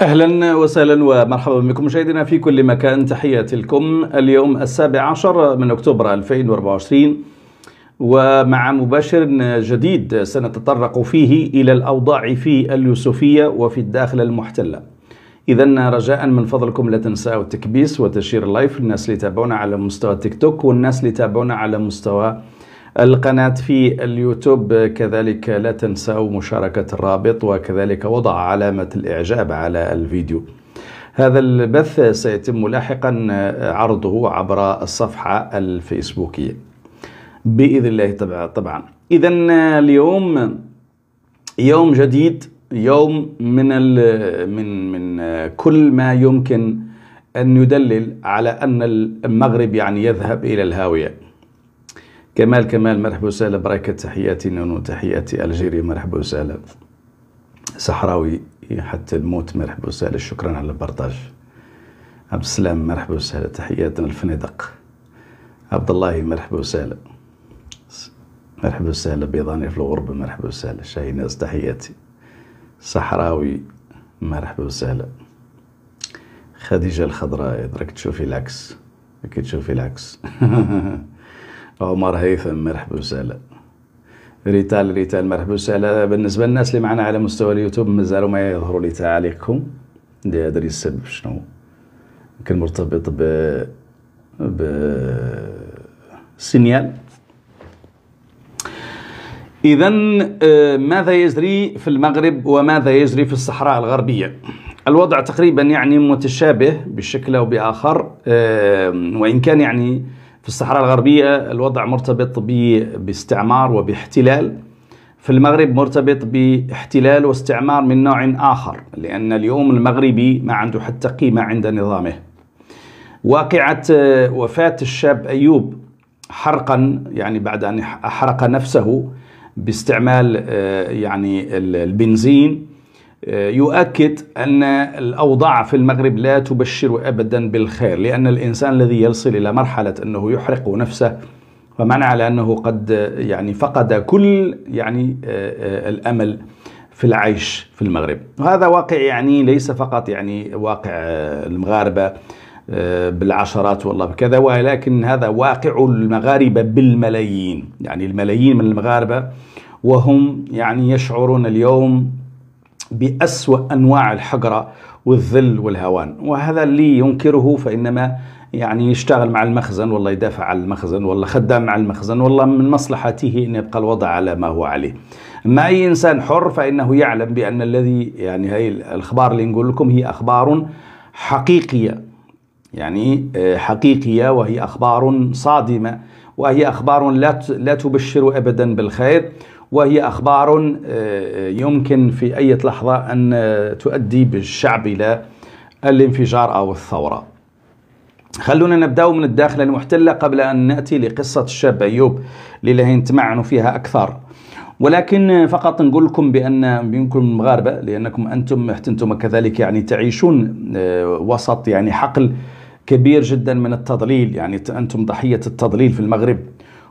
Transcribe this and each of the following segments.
أهلا وسهلا ومرحبا بكم مشاهدينا في كل مكان. تحياتي لكم. اليوم السابع عشر من أكتوبر 2024 ومع مباشر جديد سنتطرق فيه إلى الأوضاع في اليوسفية وفي الداخلة المحتلة. اذا رجاء من فضلكم لا تنسوا التكبيس وتشير ال live. للناس اللي يتابعونا على مستوى تيك توك والناس اللي يتابعونا على مستوى القناة في اليوتيوب كذلك لا تنسوا مشاركة الرابط وكذلك وضع علامة الإعجاب على الفيديو. هذا البث سيتم لاحقا عرضه عبر الصفحة الفيسبوكية. بإذن الله طبعا إذا اليوم يوم جديد يوم من من من كل ما يمكن أن يدلل على أن المغرب يعني يذهب إلى الهاوية. كمال كمال مرحبا وسهلا بركة تحياتي نونو تحياتي الجيري مرحبا وسهلا. صحراوي حتى الموت مرحبا وسهلا شكرا على البرطاج. عبد السلام مرحبا وسهلا تحياتنا الفنيدق. عبد الله مرحبا وسهلا. مرحبا وسهلا بيضاني في الغربة مرحبا وسهلا شاهي ناس تحياتي. صحراوي مرحبا وسهلا. خديجة الخضراء راك تشوفي العكس راك تشوفي العكس. عمر هيثم مرحبا وسهلا. ريتال ريتال مرحبا وسهلا. بالنسبة للناس اللي معنا على مستوى اليوتيوب مازالوا ما يظهروا لي تعاليقكم ادري السبب شنو يمكن مرتبط ب ب signal. إذا ماذا يجري في المغرب وماذا يجري في الصحراء الغربية؟ الوضع تقريبا يعني متشابه بشكل أو بآخر وإن كان يعني في الصحراء الغربية الوضع مرتبط باستعمار وباحتلال. في المغرب مرتبط باحتلال واستعمار من نوع آخر لأن اليوم المغربي ما عنده حتى قيمة عند نظامه. واقعة وفاة الشاب أيوب حرقا يعني بعد أن أحرق نفسه باستعمال يعني البنزين يؤكد أن الأوضاع في المغرب لا تبشر أبدا بالخير لأن الإنسان الذي يصل إلى مرحلة أنه يحرق نفسه فمعنى على أنه قد يعني فقد كل يعني الأمل في العيش في المغرب. وهذا واقع يعني ليس فقط يعني واقع المغاربة بالعشرات والله بكذا ولكن هذا واقع المغاربة بالملايين. يعني الملايين من المغاربة وهم يعني يشعرون اليوم بأسوأ أنواع الحقرة والذل والهوان. وهذا اللي ينكره فإنما يعني يشتغل مع المخزن والله يدافع عن المخزن والله خدام مع المخزن والله من مصلحته أن يبقى الوضع على ما هو عليه. أما أي إنسان حر فإنه يعلم بأن الذي يعني هي الأخبار اللي نقول لكم هي أخبار حقيقية. يعني حقيقية وهي أخبار صادمة وهي أخبار لا لا تبشر أبدا بالخير. وهي أخبار يمكن في أي لحظة أن تؤدي بالشعب إلى الانفجار أو الثورة. خلونا نبدأ من الداخل المحتلة قبل أن نأتي لقصة الشاب أيوب اللي نتمعن فيها أكثر. ولكن فقط نقول لكم بأن بينكم المغاربة لأنكم أنتم أنتم كذلك يعني تعيشون وسط يعني حقل كبير جدا من التضليل. يعني أنتم ضحية التضليل في المغرب.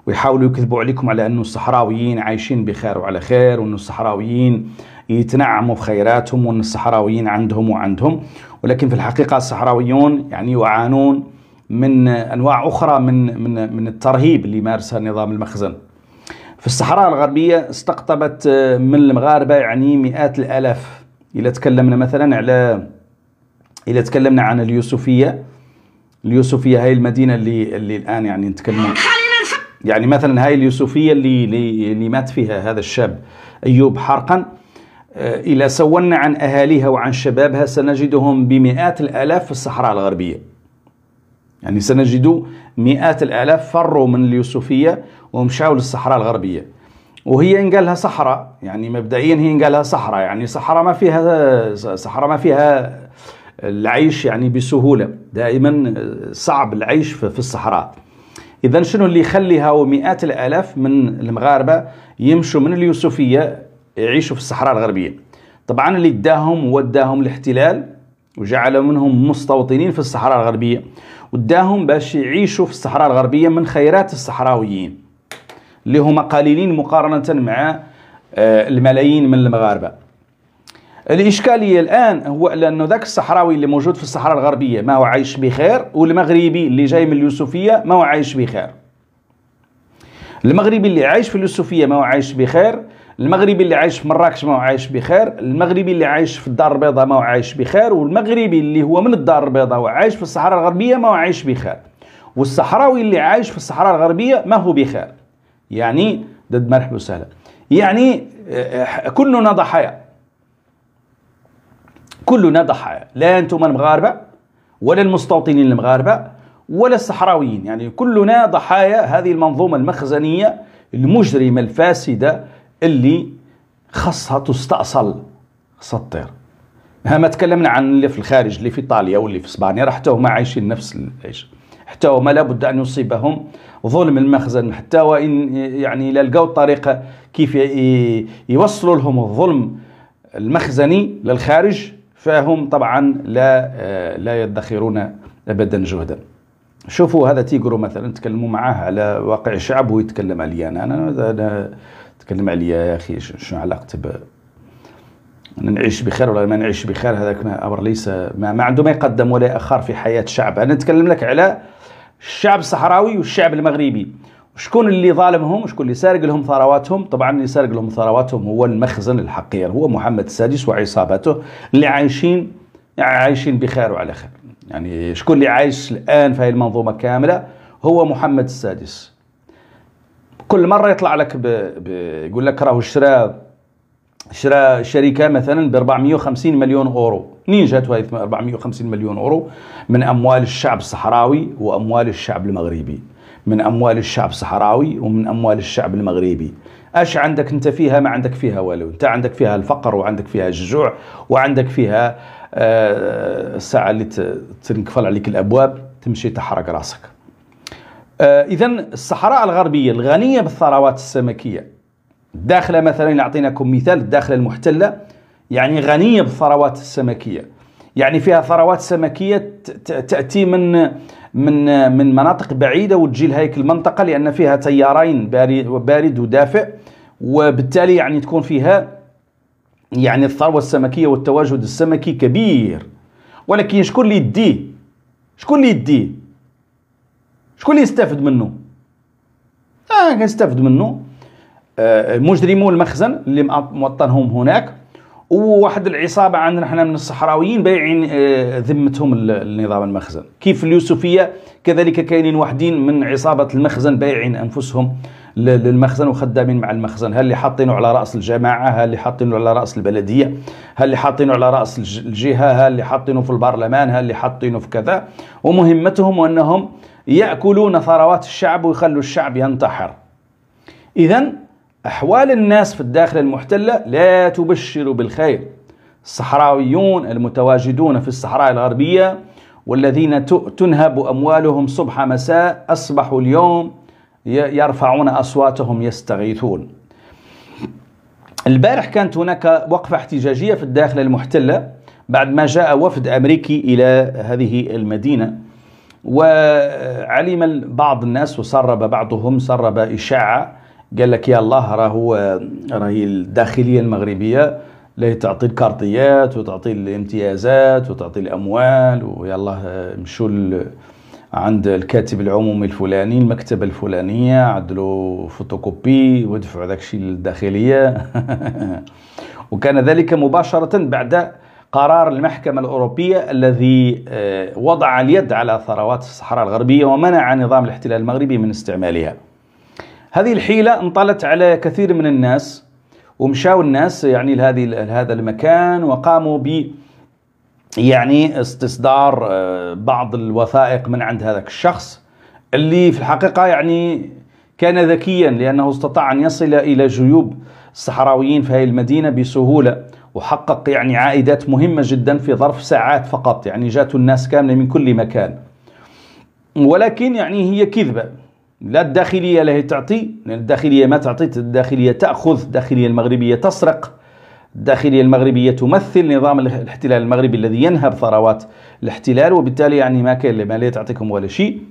ويحاولوا يكذبوا عليكم على أنه الصحراويين عايشين بخير وعلى خير وأنه الصحراويين يتنعموا في خيراتهم وأن الصحراويين عندهم وعندهم. ولكن في الحقيقة الصحراويون يعني يعانون من أنواع أخرى من من من الترهيب اللي مارسه نظام المخزن. في الصحراء الغربية استقطبت من المغاربة يعني مئات الآلاف. إذا تكلمنا مثلا على إذا تكلمنا عن اليوسفية اليوسفية هاي المدينة اللي اللي الآن يعني نتكلم. يعني مثلا هاي اليوسفية اللي اللي مات فيها هذا الشاب أيوب حرقا إذا سولنا عن أهاليها وعن شبابها سنجدهم بمئات الآلاف في الصحراء الغربية. يعني سنجد مئات الآلاف فروا من اليوسفية ومشاوا للصحراء الغربية. وهي ينقال لها صحراء يعني مبدئيا هي ينقال لها صحراء يعني صحراء ما فيها صحراء ما فيها العيش يعني بسهولة. دائما صعب العيش في الصحراء. إذا شنو اللي يخليها مئات الآلاف من المغاربة يمشوا من اليوسفية يعيشوا في الصحراء الغربية؟ طبعا اللي اداهم وداهم الاحتلال وجعل منهم مستوطنين في الصحراء الغربية وداهم باش يعيشوا في الصحراء الغربية من خيرات الصحراويين اللي هم قليلين مقارنة مع الملايين من المغاربة. الإشكالية الآن هو لأنه ذاك الصحراوي اللي موجود في الصحراء الغربية ما هو عايش بخير والمغربي اللي جاي من اليوسفية ما هو عايش بخير. المغربي اللي عايش في اليوسفية ما هو عايش بخير المغربي اللي عايش في مراكش ما هو عايش بخير المغربي اللي عايش في الدار البيضاء ما هو عايش بخير والمغربي اللي هو من الدار البيضاء وعايش في الصحراء الغربية ما هو عايش بخير. والصحراوي اللي عايش في الصحراء الغربية ما هو بخير. يعني ضد مرحبا وسهلا. يعني آه، كلنا ضحايا. كلنا ضحايا لا أنتم المغاربة ولا المستوطنين المغاربة ولا الصحراويين. يعني كلنا ضحايا هذه المنظومة المخزنية المجرمة الفاسدة اللي خاصها تستأصل خاصها تطير ما تكلمنا عن اللي في الخارج اللي في إيطاليا واللي في إسبانيا راه حتى هما عايشين نفس العيش. حتى هما لابد أن يصيبهم ظلم المخزن. حتى وإن يعني لا لقاو الطريقة كيف يوصلوا لهم الظلم المخزني للخارج فهم طبعا لا لا يدخرون ابدا جهدا. شوفوا هذا تيجرو مثلا تكلموا معاه على واقع الشعب ويتكلم علي أنا أنا, أنا تكلم علي يا أخي شنو علاقتي ب؟ نعيش بخير ولا ما نعيش بخير؟ هذاك أمر ليس ما, ما عنده ما يقدم ولا يأخر في حياة الشعب أنا نتكلم لك على الشعب الصحراوي والشعب المغربي. شكون اللي ظالمهم؟ وشكون اللي سارق لهم ثرواتهم؟ طبعا اللي سارق لهم ثرواتهم هو المخزن الحقير هو محمد السادس وعصابته اللي عايشين عايشين بخير وعلى خير. يعني شكون اللي عايش الآن في هذه المنظومة كاملة؟ هو محمد السادس. كل مرة يطلع لك ب... ب... يقول لك راهو شرا شرا شركة مثلا ب 450 مليون أورو. منين جات هذه 450 مليون أورو؟ من أموال الشعب الصحراوي وأموال الشعب المغربي. من أموال الشعب الصحراوي ومن أموال الشعب المغربي. أش عندك أنت فيها؟ ما عندك فيها والو أنت عندك فيها الفقر وعندك فيها الجوع وعندك فيها آه، الساعة اللي تنقفل عليك الأبواب تمشي تحرق راسك. آه، اذا الصحراء الغربية الغنية بالثروات السمكية. الداخله مثلا نعطيناكم مثال الداخلة المحتلة يعني غنية بالثروات السمكية. يعني فيها ثروات سمكية تأتي من من من مناطق بعيدة وتجي لهيك المنطقة لأن فيها تيارين بارد ودافئ وبالتالي يعني تكون فيها يعني الثروة السمكية والتواجد السمكي كبير. ولكن شكون اللي يديه شكون اللي يديه شكون اللي يستافد منه؟ آه كنستافد منه. آه مجرمو المخزن اللي موطنهم هناك. وواحد العصابة عندنا إحنا من الصحراويين بايعين آه، ذمتهم النظام المخزن. كيف اليوسفية؟ كذلك كاينين واحدين من عصابة المخزن بايعين أنفسهم للمخزن وخدامين مع المخزن. هل اللي حاطينه على رأس الجماعة هل اللي حاطينه على رأس البلدية هل اللي حاطينه على رأس الجهة هل اللي حاطينه في البرلمان هل اللي حاطينه في كذا. ومهمتهم أنهم يأكلون ثروات الشعب ويخلوا الشعب ينتحر. إذا أحوال الناس في الداخل المحتلة لا تبشر بالخير. الصحراويون المتواجدون في الصحراء الغربية والذين تنهب أموالهم صبح مساء أصبحوا اليوم يرفعون أصواتهم يستغيثون. البارح كانت هناك وقفة احتجاجية في الداخل المحتلة بعد ما جاء وفد أمريكي إلى هذه المدينة. وعلم بعض الناس وسرب بعضهم سرب إشاعة قال لك يا الله راهو راهي الداخلية المغربية اللي تعطي الكارطيات وتعطي الامتيازات وتعطي الأموال ويلا مشوا عند الكاتب العمومي الفلاني المكتبة الفلانية عدلوا فوتوكوبي ودفعوا داك الشيء للداخلية. وكان ذلك مباشرة بعد قرار المحكمة الأوروبية الذي آه، وضع اليد على ثروات الصحراء الغربية ومنع نظام الاحتلال المغربي من استعمالها. هذه الحيلة انطلت على كثير من الناس ومشاو الناس يعني لهذه لهذا المكان وقاموا ب يعني استصدار آه، بعض الوثائق من عند هذاك الشخص اللي في الحقيقة يعني كان ذكيا لأنه استطاع أن يصل إلى جيوب الصحراويين في هذه المدينة بسهولة وحقق يعني عائدات مهمة جدا في ظرف ساعات فقط يعني جاتوا الناس كاملة من كل مكان. ولكن يعني هي كذبة. لا الداخلية لا هي تعطي الداخلية ما تعطي الداخلية تأخذ الداخلية المغربية تسرق الداخلية المغربية تمثل نظام الاحتلال المغربي الذي ينهب ثروات الاحتلال وبالتالي يعني ما كان ما لا تعطيكم ولا شيء.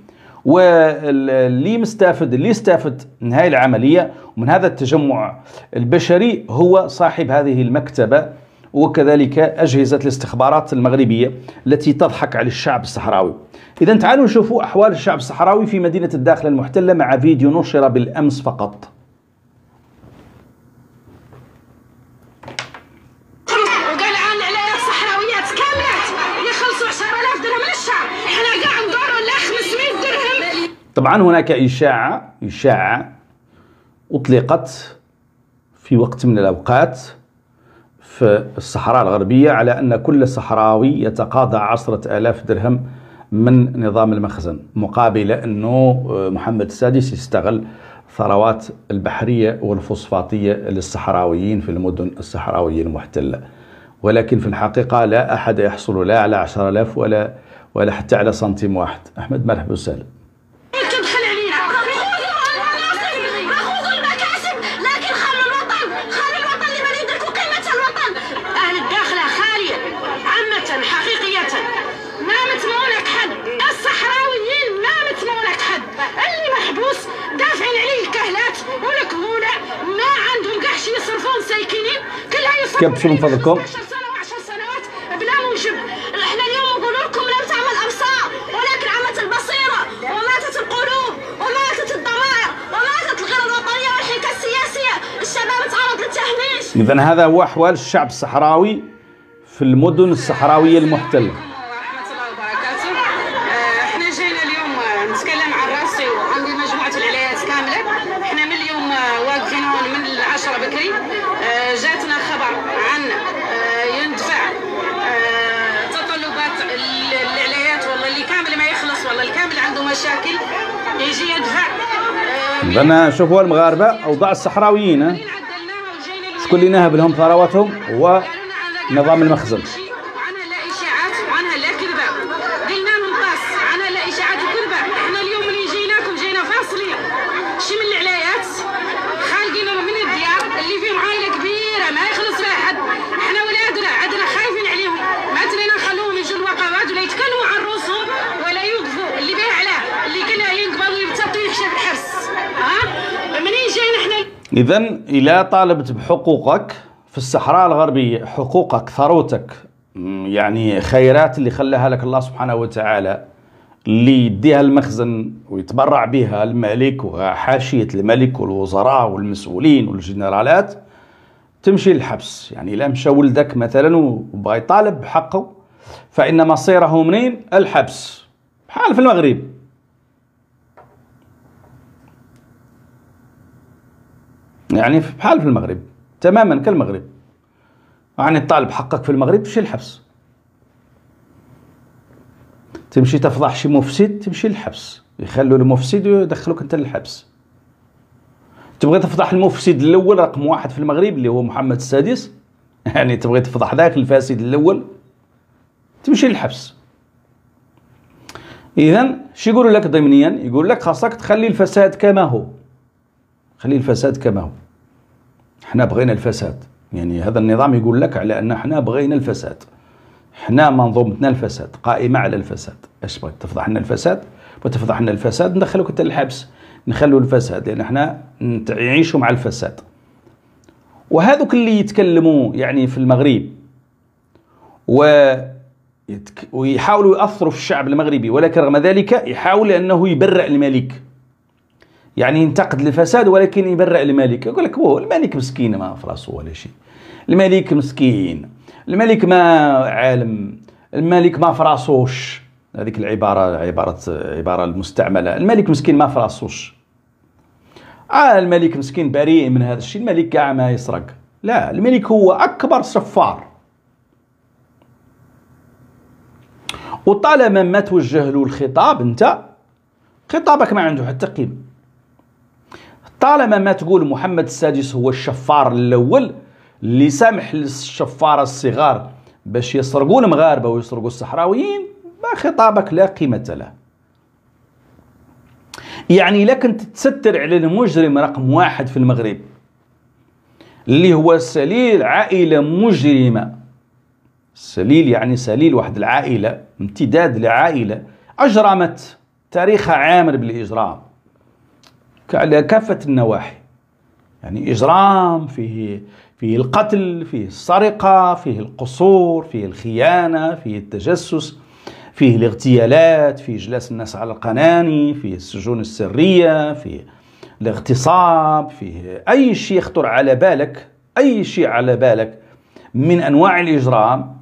واللي مستافد اللي استافد من هذه العملية ومن هذا التجمع البشري هو صاحب هذه المكتبة وكذلك أجهزة الاستخبارات المغربية التي تضحك على الشعب الصحراوي. إذا تعالوا نشوفوا أحوال الشعب الصحراوي في مدينة الداخل المحتلة مع فيديو نشر بالأمس فقط. طبعا هناك إشاعة إشاعة أطلقت في وقت من الأوقات. في الصحراء الغربية على أن كل صحراوي يتقاضى عشرة آلاف درهم من نظام المخزن مقابل أنه محمد السادس يستغل ثروات البحرية والفوسفاتية للصحراويين في المدن الصحراوية المحتلة. ولكن في الحقيقة لا أحد يحصل لا على عشر آلاف ولا ولا حتى على سنتيم واحد. أحمد مرحبا وسهلا. الشباب تعرض للتهميش. اذا هذا هو أحوال الشعب الصحراوي في المدن الصحراوية المحتلة. أنا شوفوا المغاربة أوضاع الصحراويين شكون اللي نهب لهم ثرواتهم؟ هو نظام المخزن. إذا إذا طالبت بحقوقك في الصحراء الغربية حقوقك ثروتك يعني خيرات اللي خلاها لك الله سبحانه وتعالى اللي يديها المخزن ويتبرع بها الملك وحاشية الملك والوزراء والمسؤولين والجنرالات تمشي للحبس. يعني لا مشى ولدك مثلا وبغى يطالب بحقه فإن مصيره منين؟ الحبس. بحال في المغرب. يعني بحال في المغرب تماما كالمغرب. يعني تطالب حقك في المغرب تمشي الحبس تمشي تفضح شي مفسد تمشي للحبس. يخلوا المفسد ويدخلوك انت للحبس. تبغي تفضح المفسد الأول رقم واحد في المغرب اللي هو محمد السادس؟ يعني تبغي تفضح ذاك الفاسد الأول؟ تمشي للحبس. اذا شو يقولوا لك ضمنيا؟ يقول لك خاصك تخلي الفساد كما هو. خلي الفساد كما هو. إحنا بغينا الفساد. يعني هذا النظام يقول لك على أن إحنا بغينا الفساد. إحنا منظومتنا الفساد قائمة على الفساد. إيش بغيت؟ تفضح لنا الفساد؟ وتفضح لنا الفساد ندخلوك أنت للحبس. نخلوا الفساد لأن إحنا نعيشوا مع الفساد. وهذوك اللي يتكلموا يعني في المغرب و ويحاولوا يأثروا في الشعب المغربي ولكن رغم ذلك يحاول أنه يبرئ الملك. يعني ينتقد الفساد ولكن يبرئ الملك. يقول لك هو الملك مسكين ما في راسه ولا شيء. الملك مسكين. الملك ما عالم. الملك ما في راسوش هذيك العبارة عبارة عبارة المستعملة. الملك مسكين ما في راسوش آه الملك مسكين بريء من هذا الشيء. الملك كاع ما يسرق. لا الملك هو أكبر سفار. وطالما ما توجه له الخطاب انت خطابك ما عنده حتى قيمة. طالما ما تقول محمد السادس هو الشفار الأول اللي سامح للشفاره الصغار باش يسرقوا المغاربه ويسرقوا الصحراويين ما خطابك لا قيمة له. يعني لك انت تستر على المجرم رقم واحد في المغرب اللي هو سليل عائلة مجرمة. سليل يعني سليل واحد العائلة امتداد لعائلة أجرمت تاريخها عامر بالإجرام. على كافة النواحي. يعني إجرام فيه فيه القتل فيه السرقة فيه القصور فيه الخيانة فيه التجسس فيه الاغتيالات فيه جلاس الناس على القناني فيه السجون السرية فيه الاغتصاب فيه أي شيء يخطر على بالك أي شيء على بالك من أنواع الإجرام.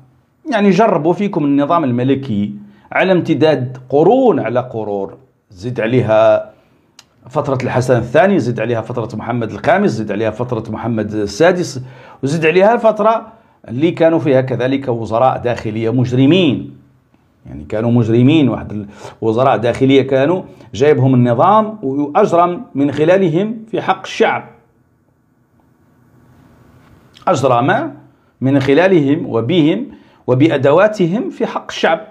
يعني جربوا فيكم النظام الملكي على امتداد قرون على قرون زد عليها فترة الحسن الثاني زد عليها فترة محمد الخامس زد عليها فترة محمد السادس وزد عليها الفترة اللي كانوا فيها كذلك وزراء داخلية مجرمين. يعني كانوا مجرمين واحد وزراء داخلية كانوا جايبهم النظام وأجرم من خلالهم في حق الشعب. أجرم من خلالهم وبهم وبأدواتهم في حق الشعب.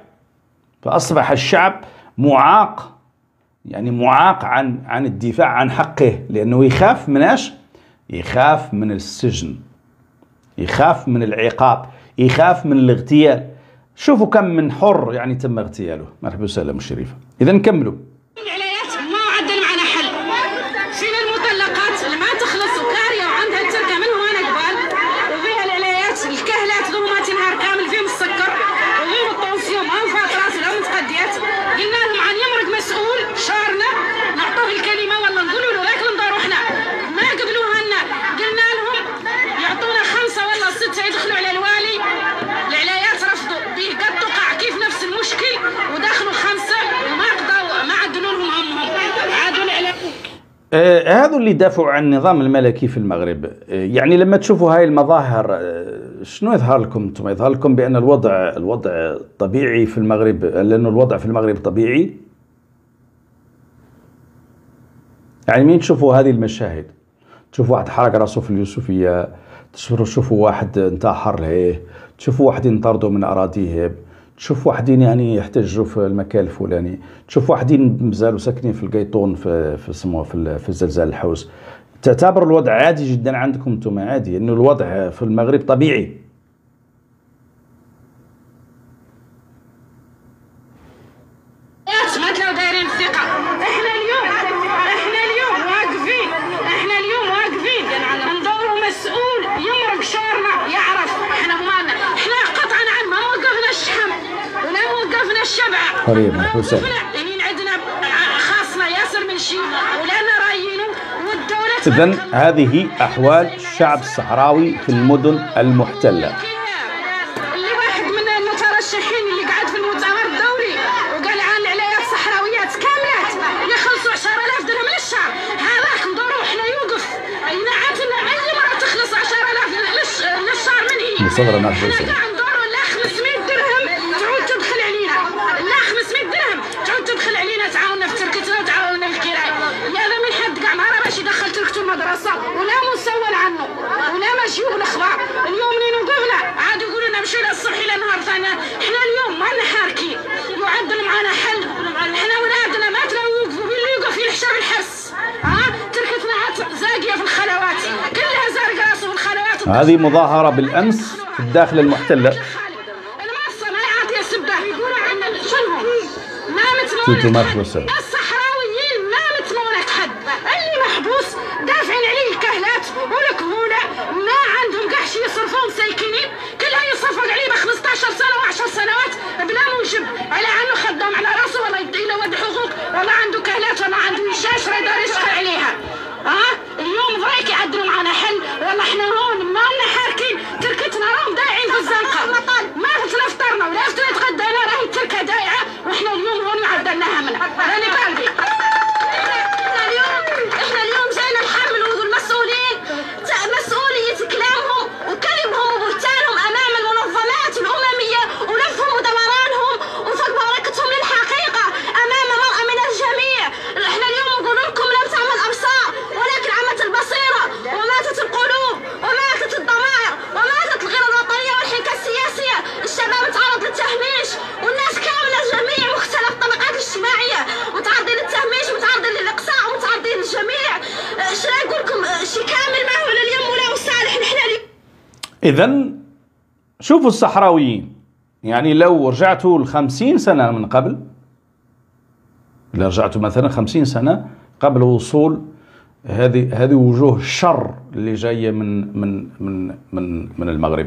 فأصبح الشعب معاق يعني معاق عن عن الدفاع عن حقه لأنه يخاف من إيش؟ يخاف من السجن. يخاف من العقاب. يخاف من الاغتيال. شوفوا كم من حر يعني تم اغتياله. مرحبا وسهلا الشريفة إذا نكملوا آه هذا اللي دافعوا عن النظام الملكي في المغرب. آه يعني لما تشوفوا هاي المظاهر آه شنو يظهر لكم أنتم؟ يظهر لكم بأن الوضع الوضع طبيعي في المغرب لأنه الوضع في المغرب طبيعي؟ يعني مين تشوفوا هذه المشاهد؟ تشوفوا واحد حرق راسه في اليوسفية تشوفوا واحد انتحر له تشوفوا واحد ينطردوا من اراضيهم تشوف واحدين يعني يحتجوا في المكان الفلاني تشوف واحدين مازالوا ساكنين في القيطون في في سموه في, في زلزال الحوس تعتبر الوضع عادي جدا عندكم أنتم عادي إنه الوضع في المغرب طبيعي. قريب حسين عندنا خاصنا ياسر من شي ولانا رايينه والدولة إذا هذه أحوال الشعب الصحراوي في المدن المحتلة. اللي واحد من المترشحين اللي قاعد في المؤتمر الدولي وقال عن العلايات الصحراويات كاملات يخلصوا 10000 درهم للشهر هذاك ندوروا إحنا يوقف. ينعتنا أي مرة تخلص 10000 للشهر من هي هذه مظاهرة بالأمس في الداخل المحتله المنصه ما سبه يقولوا عنا ما الصحراويين ما متمونك حد اللي محبوس دافعين عليه الكهلات والكهولة ما عندهم قحش يصرفون سايكنين كلها يصرفوا عليه ب 15 سنة و10 سنوات بلا موجب على انه خدام على راسه والله يدي له ود حقوق والله عنده كهلات والله عنده وشاش راه يقدر يشتغل عليها ها اليوم ضريك يعدلوا معنا حل والله إحنا هون ما لنا حاركين تركتنا راهم دايعين في الزنقة ما فتنا فطرنا ولا فتنا تغدينا راهي التركة دايعة وإحنا اليوم هون عدلناها منها راني بالي إحنا اليوم جاينا نحمل المسؤولين مسؤولية كلامهم وكذبهم وبهتانهم امام المنظمات الاممية ولفهم ودورانهم وفق بركتهم للحقيقة امام مرأة من الجميع إحنا اليوم نقول لكم لم تعمل ابصار ولكن عمت البصيرة وماتت القلوب وماتت الضمائر وماتت الغيرة الوطنية والحنكة السياسية الشباب تعرض للتهميش والناس كاملة جميع مختلف الطبقات الاجتماعية متعرضين للتهميش متعرضين للاقصاء ومتعرضين للجميع إيش نقول لكم شي كامل ما هو لليوم ولا صالح نحن اليوم اذا شوفوا الصحراويين. يعني لو رجعتوا لخمسين سنة من قبل لو رجعتوا مثلا خمسين سنة قبل وصول هذه هذه وجوه الشر اللي جاية من من من من من المغرب.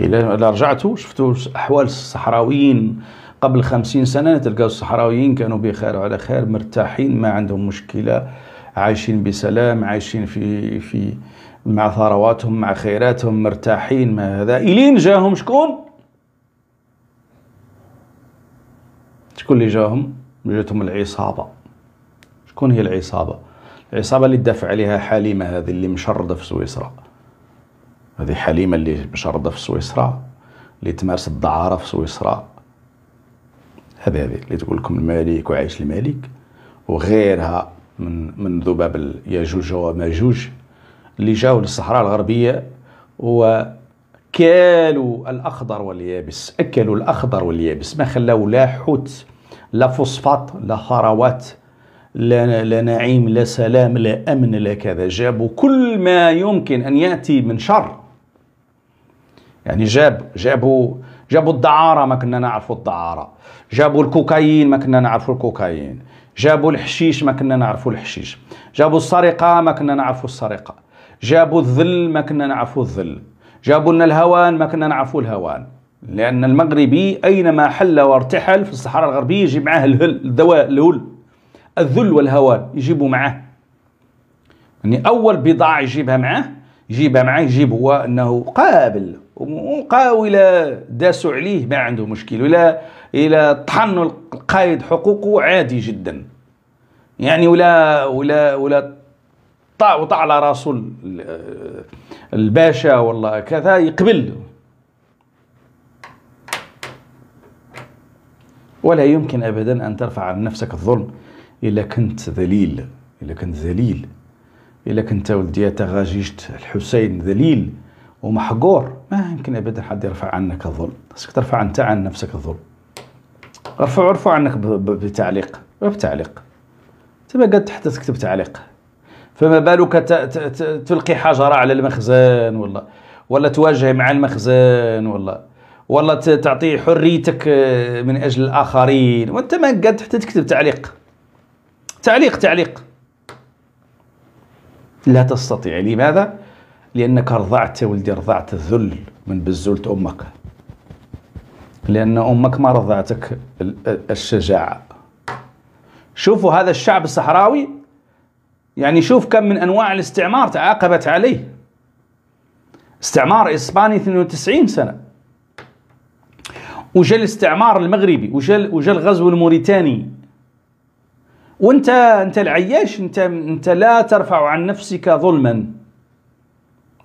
إذا رجعتوا شفتوا أحوال الصحراويين قبل خمسين سنة تلقاو الصحراويين كانوا بخير وعلى خير مرتاحين ما عندهم مشكلة. عايشين بسلام عايشين في في مع ثرواتهم مع خيراتهم مرتاحين ما هذا. إلين جاهم شكون؟ شكون اللي جاهم؟ جاتهم العصابة. شكون هي العصابة؟ العصابة اللي دافع عليها حليمة هذه اللي مشردة في سويسرا. هذه حليمة اللي مشردة في سويسرا اللي تمارس الدعارة في سويسرا. هذه هذه اللي تقول لكم الملك وعايش الملك وغيرها من من ذباب ياجوج وماجوج اللي جاوا للصحراء الغربية وكالوا الأخضر واليابس. أكلوا الأخضر واليابس. ما خلاو لا حوت لا فوسفات لا ثروات لا, لا نعيم لا سلام لا أمن لا كذا. جابوا كل ما يمكن أن يأتي من شر. يعني جاب جابوا جابوا الدعارة ما كنا نعرفوا الدعارة. جابوا الكوكايين ما كنا نعرفوا الكوكايين. جابوا الحشيش ما كنا نعرفوا الحشيش. جابوا السرقة ما كنا نعرفوا السرقة. جابوا الذل ما كنا نعرفوا الذل. جابوا لنا الهوان ما كنا نعرفوا الهوان. لأن المغربي أينما حل وارتحل في الصحراء الغربية يجيب معاه الهل الدواء الهل الذل والهوان يجيبوا معاه. يعني أول بضاعة يجيبها معاه يجيبها معاه يجيب هو أنه قابل. ولا داسوا عليه ما عنده مشكل ولا إلى طحن القائد حقوقه عادي جدا. يعني ولا ولا ولا وطع على راسه الباشا والله كذا يقبل. ولا يمكن ابدا أن ترفع عن نفسك الظلم. إلا كنت ذليل إلا كنت ذليل. إلا كنت ولدي تغاجيجت الحسين ذليل. ومحقور. ما يمكن أبدا حد يرفع عنك الظلم. خاصك ترفع انت عن نفسك الظلم. ارفع ارفع عنك بتعليق. بتعليق. تبقى قد حتى تكتب تعليق. فما بالك تلقي حجرة على المخزن ولا ولا تواجه مع المخزن ولا ولا تعطي حريتك آه، من أجل الآخرين. وأنت ما قد حتى تكتب تعليق. تعليق تعليق. لا تستطيع. لماذا؟ لأنك رضعت ولدي رضعت الذل من بزولة أمك. لأن أمك ما رضعتك الشجاعة. شوفوا هذا الشعب الصحراوي يعني شوف كم من أنواع الاستعمار تعاقبت عليه. استعمار إسباني 92 سنة. وجا الاستعمار المغربي وجا وجا الغزو الموريتاني. وانت انت العياش انت انت لا ترفع عن نفسك ظلما.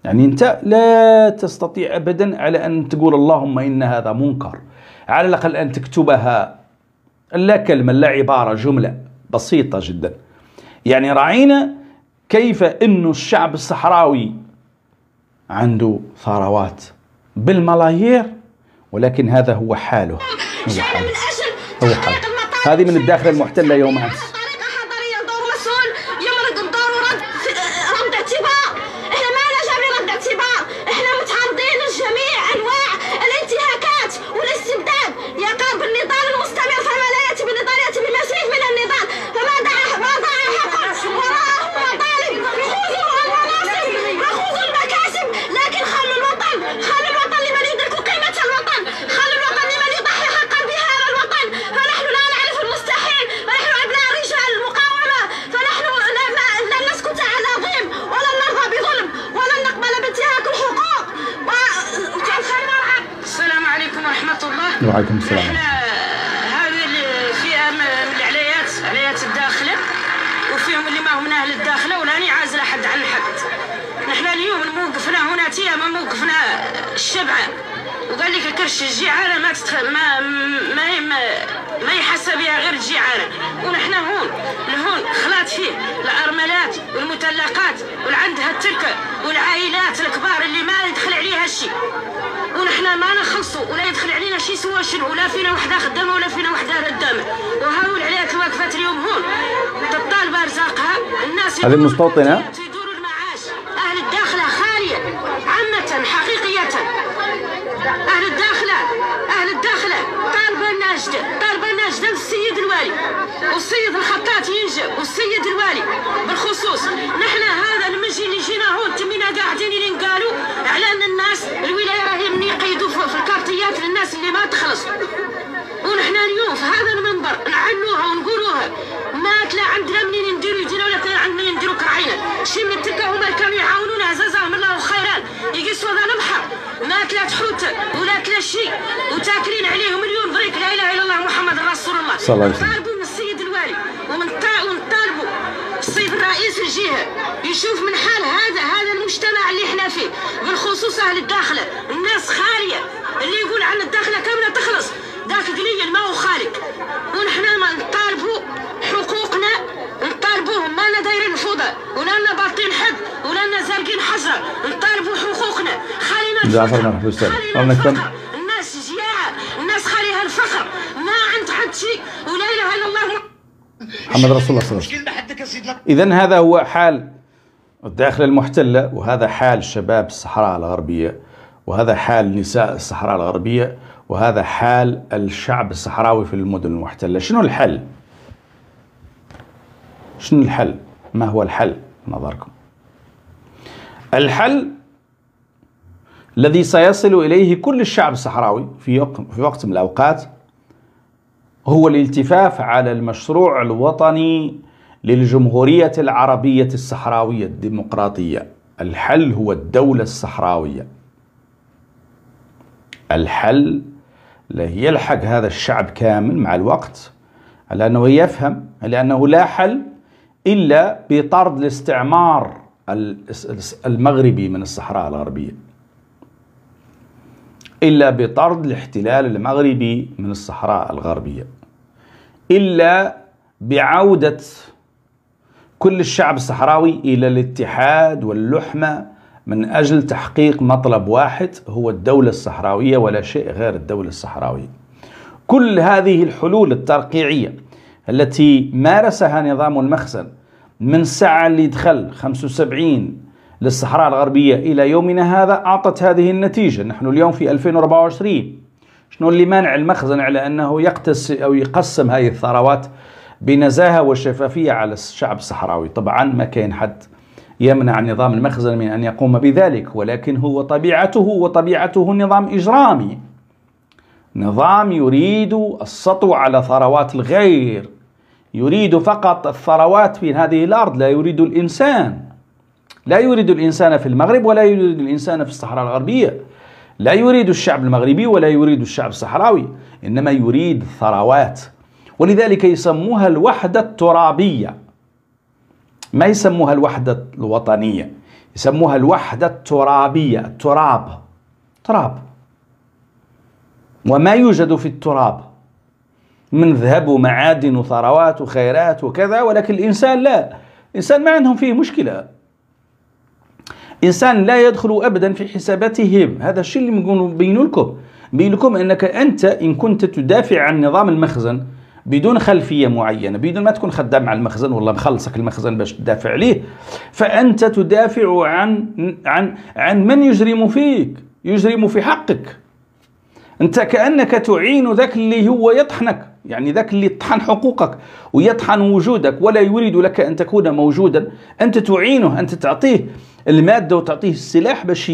يعني انت لا تستطيع ابدا على أن تقول اللهم إن هذا منكر. على الأقل أن تكتبها. لا كلمة لا عبارة جملة بسيطة جدا. يعني راعينا كيف انه الشعب الصحراوي عنده ثروات بالملايير ولكن هذا هو حاله. هو حاله. هو حاله. هذه من الداخل المحتلة يوم أمس. وعليكم السلام. هذه الفئه من العليات عليات الداخلة وفيهم اللي ما هم من أهل الداخلة ولاني عازله حد عن حد. نحن اليوم موقفنا هنا تياما موقفنا الشبعة. وقال لك كرش الجيعانه ما تتخ... ما ما ما, ما يحس بها غير الجيعانه ونحن هون لهون خلات فيه الأرملات والمطلقات والعندها التركة والعائلات الكبار اللي ما يدخل عليها شيء. ونحن ما نخلصوا ولا يدخل علينا شيء سوى شنو ولا فينا وحدة خدامة ولا فينا وحدة ردامة. وهاو العليات واقفه اليوم هون. تطالب ارزاقها الناس هذه المستوطنه يدوروا المعاش. أهل الداخلة خالية عامة حقيقية. أهل الداخلة أهل الداخلة. طالبة ناجدة طالبة ناجدة من السيد الوالي. والسيد الخط الصلاة ينجب والسيد الوالي. بالخصوص نحن هذا المجي اللي جينا هون تمينا قاعدين اللي قالوا على أن الناس الولاية يقيدوا في الكارتيات للناس اللي ما تخلص. ونحن اليوم في هذا المنبر نعلوها ونقولوها ما لا عندنا منين نديروا يدينا ولا كان عندنا منين نديروا كرعينا شي من تلك هما اللي كانوا يعاونونا جزاهم الله خيرا يقيسوا هذا البحر ما كلات حوت ولا كلا شيء وتاكلين عليهم اليوم ضريك لا إله إلا الله محمد رسول الله. صلى الله عليه وسلم. طالبوا من السيد الوالي ومن طا- ونطالبوا السيد رئيس الجهة يشوف من حال هذا هذا المجتمع اللي إحنا فيه بالخصوص أهل الداخلة الناس خالية اللي يقول عن الداخلة كامله تخلص؟ ذاك قليل ما هو خالق. ونحن ما نطالبوا حقوقنا نطالبوهم ما لنا دايرين فوضى ولا لنا باطين حد ولا لنا زارقين حجره نطالبوا حقوقنا. خلينا جعفر مرحبا. الفقر. الناس جياعة الناس خاليها الفقر. ما عند حد شيء. ولا إله إلا الله محمد رسول الله صلى الله عليه وسلم إذا هذا هو حال الداخل المحتلة وهذا حال شباب الصحراء الغربية وهذا حال نساء الصحراء الغربية وهذا حال الشعب الصحراوي في المدن المحتلة شنو الحل؟ شنو الحل؟ ما هو الحل نظركم؟ الحل الذي سيصل إليه كل الشعب الصحراوي في وقت في وقت من الأوقات هو الالتفاف على المشروع الوطني للجمهورية العربية الصحراوية الديمقراطية. الحل هو الدولة الصحراوية. الحل يلحق هذا الشعب كامل مع الوقت على أنه يفهم لأنه لا حل إلا بطرد الاستعمار المغربي من الصحراء الغربية. إلا بطرد الاحتلال المغربي من الصحراء الغربية. إلا بعودة كل الشعب الصحراوي إلى الاتحاد واللحمة من أجل تحقيق مطلب واحد هو الدولة الصحراوية ولا شيء غير الدولة الصحراوية. كل هذه الحلول الترقيعية التي مارسها نظام المخزن من الساعة اللي دخل 75 للصحراء الغربية إلى يومنا هذا أعطت هذه النتيجة. نحن اليوم في 2024 شنو اللي مانع المخزن على أنه يقتس أو يقسم هذه الثروات بنزاهة وشفافية على الشعب الصحراوي؟ طبعا ما كاين حد يمنع نظام المخزن من أن يقوم بذلك ولكن هو طبيعته وطبيعته نظام إجرامي. نظام يريد السطو على ثروات الغير. يريد فقط الثروات في هذه الأرض لا يريد الإنسان. لا يريد الإنسان في المغرب ولا يريد الإنسان في الصحراء الغربية. لا يريد الشعب المغربي ولا يريد الشعب الصحراوي إنما يريد الثروات. ولذلك يسموها الوحدة الترابية. ما يسموها الوحدة الوطنية؟ يسموها الوحدة الترابية التراب. تراب. وما يوجد في التراب. من ذهب ومعادن وثروات وخيرات وكذا ولكن الإنسان لا. الإنسان ما عندهم فيه مشكلة. إنسان لا يدخل أبدا في حساباتهم. هذا الشيء اللي بين لكم بين لكم أنك أنت إن كنت تدافع عن نظام المخزن بدون خلفية معينة بدون ما تكون خدام على المخزن والله مخلصك المخزن باش تدافع عليه فأنت تدافع عن عن عن من يجرم فيك؟ يجرم في حقك. أنت كأنك تعين ذاك اللي هو يطحنك يعني ذاك اللي يطحن حقوقك ويطحن وجودك ولا يريد لك أن تكون موجودا. أنت تعينه أنت تعطيه. المادة وتعطيه السلاح باش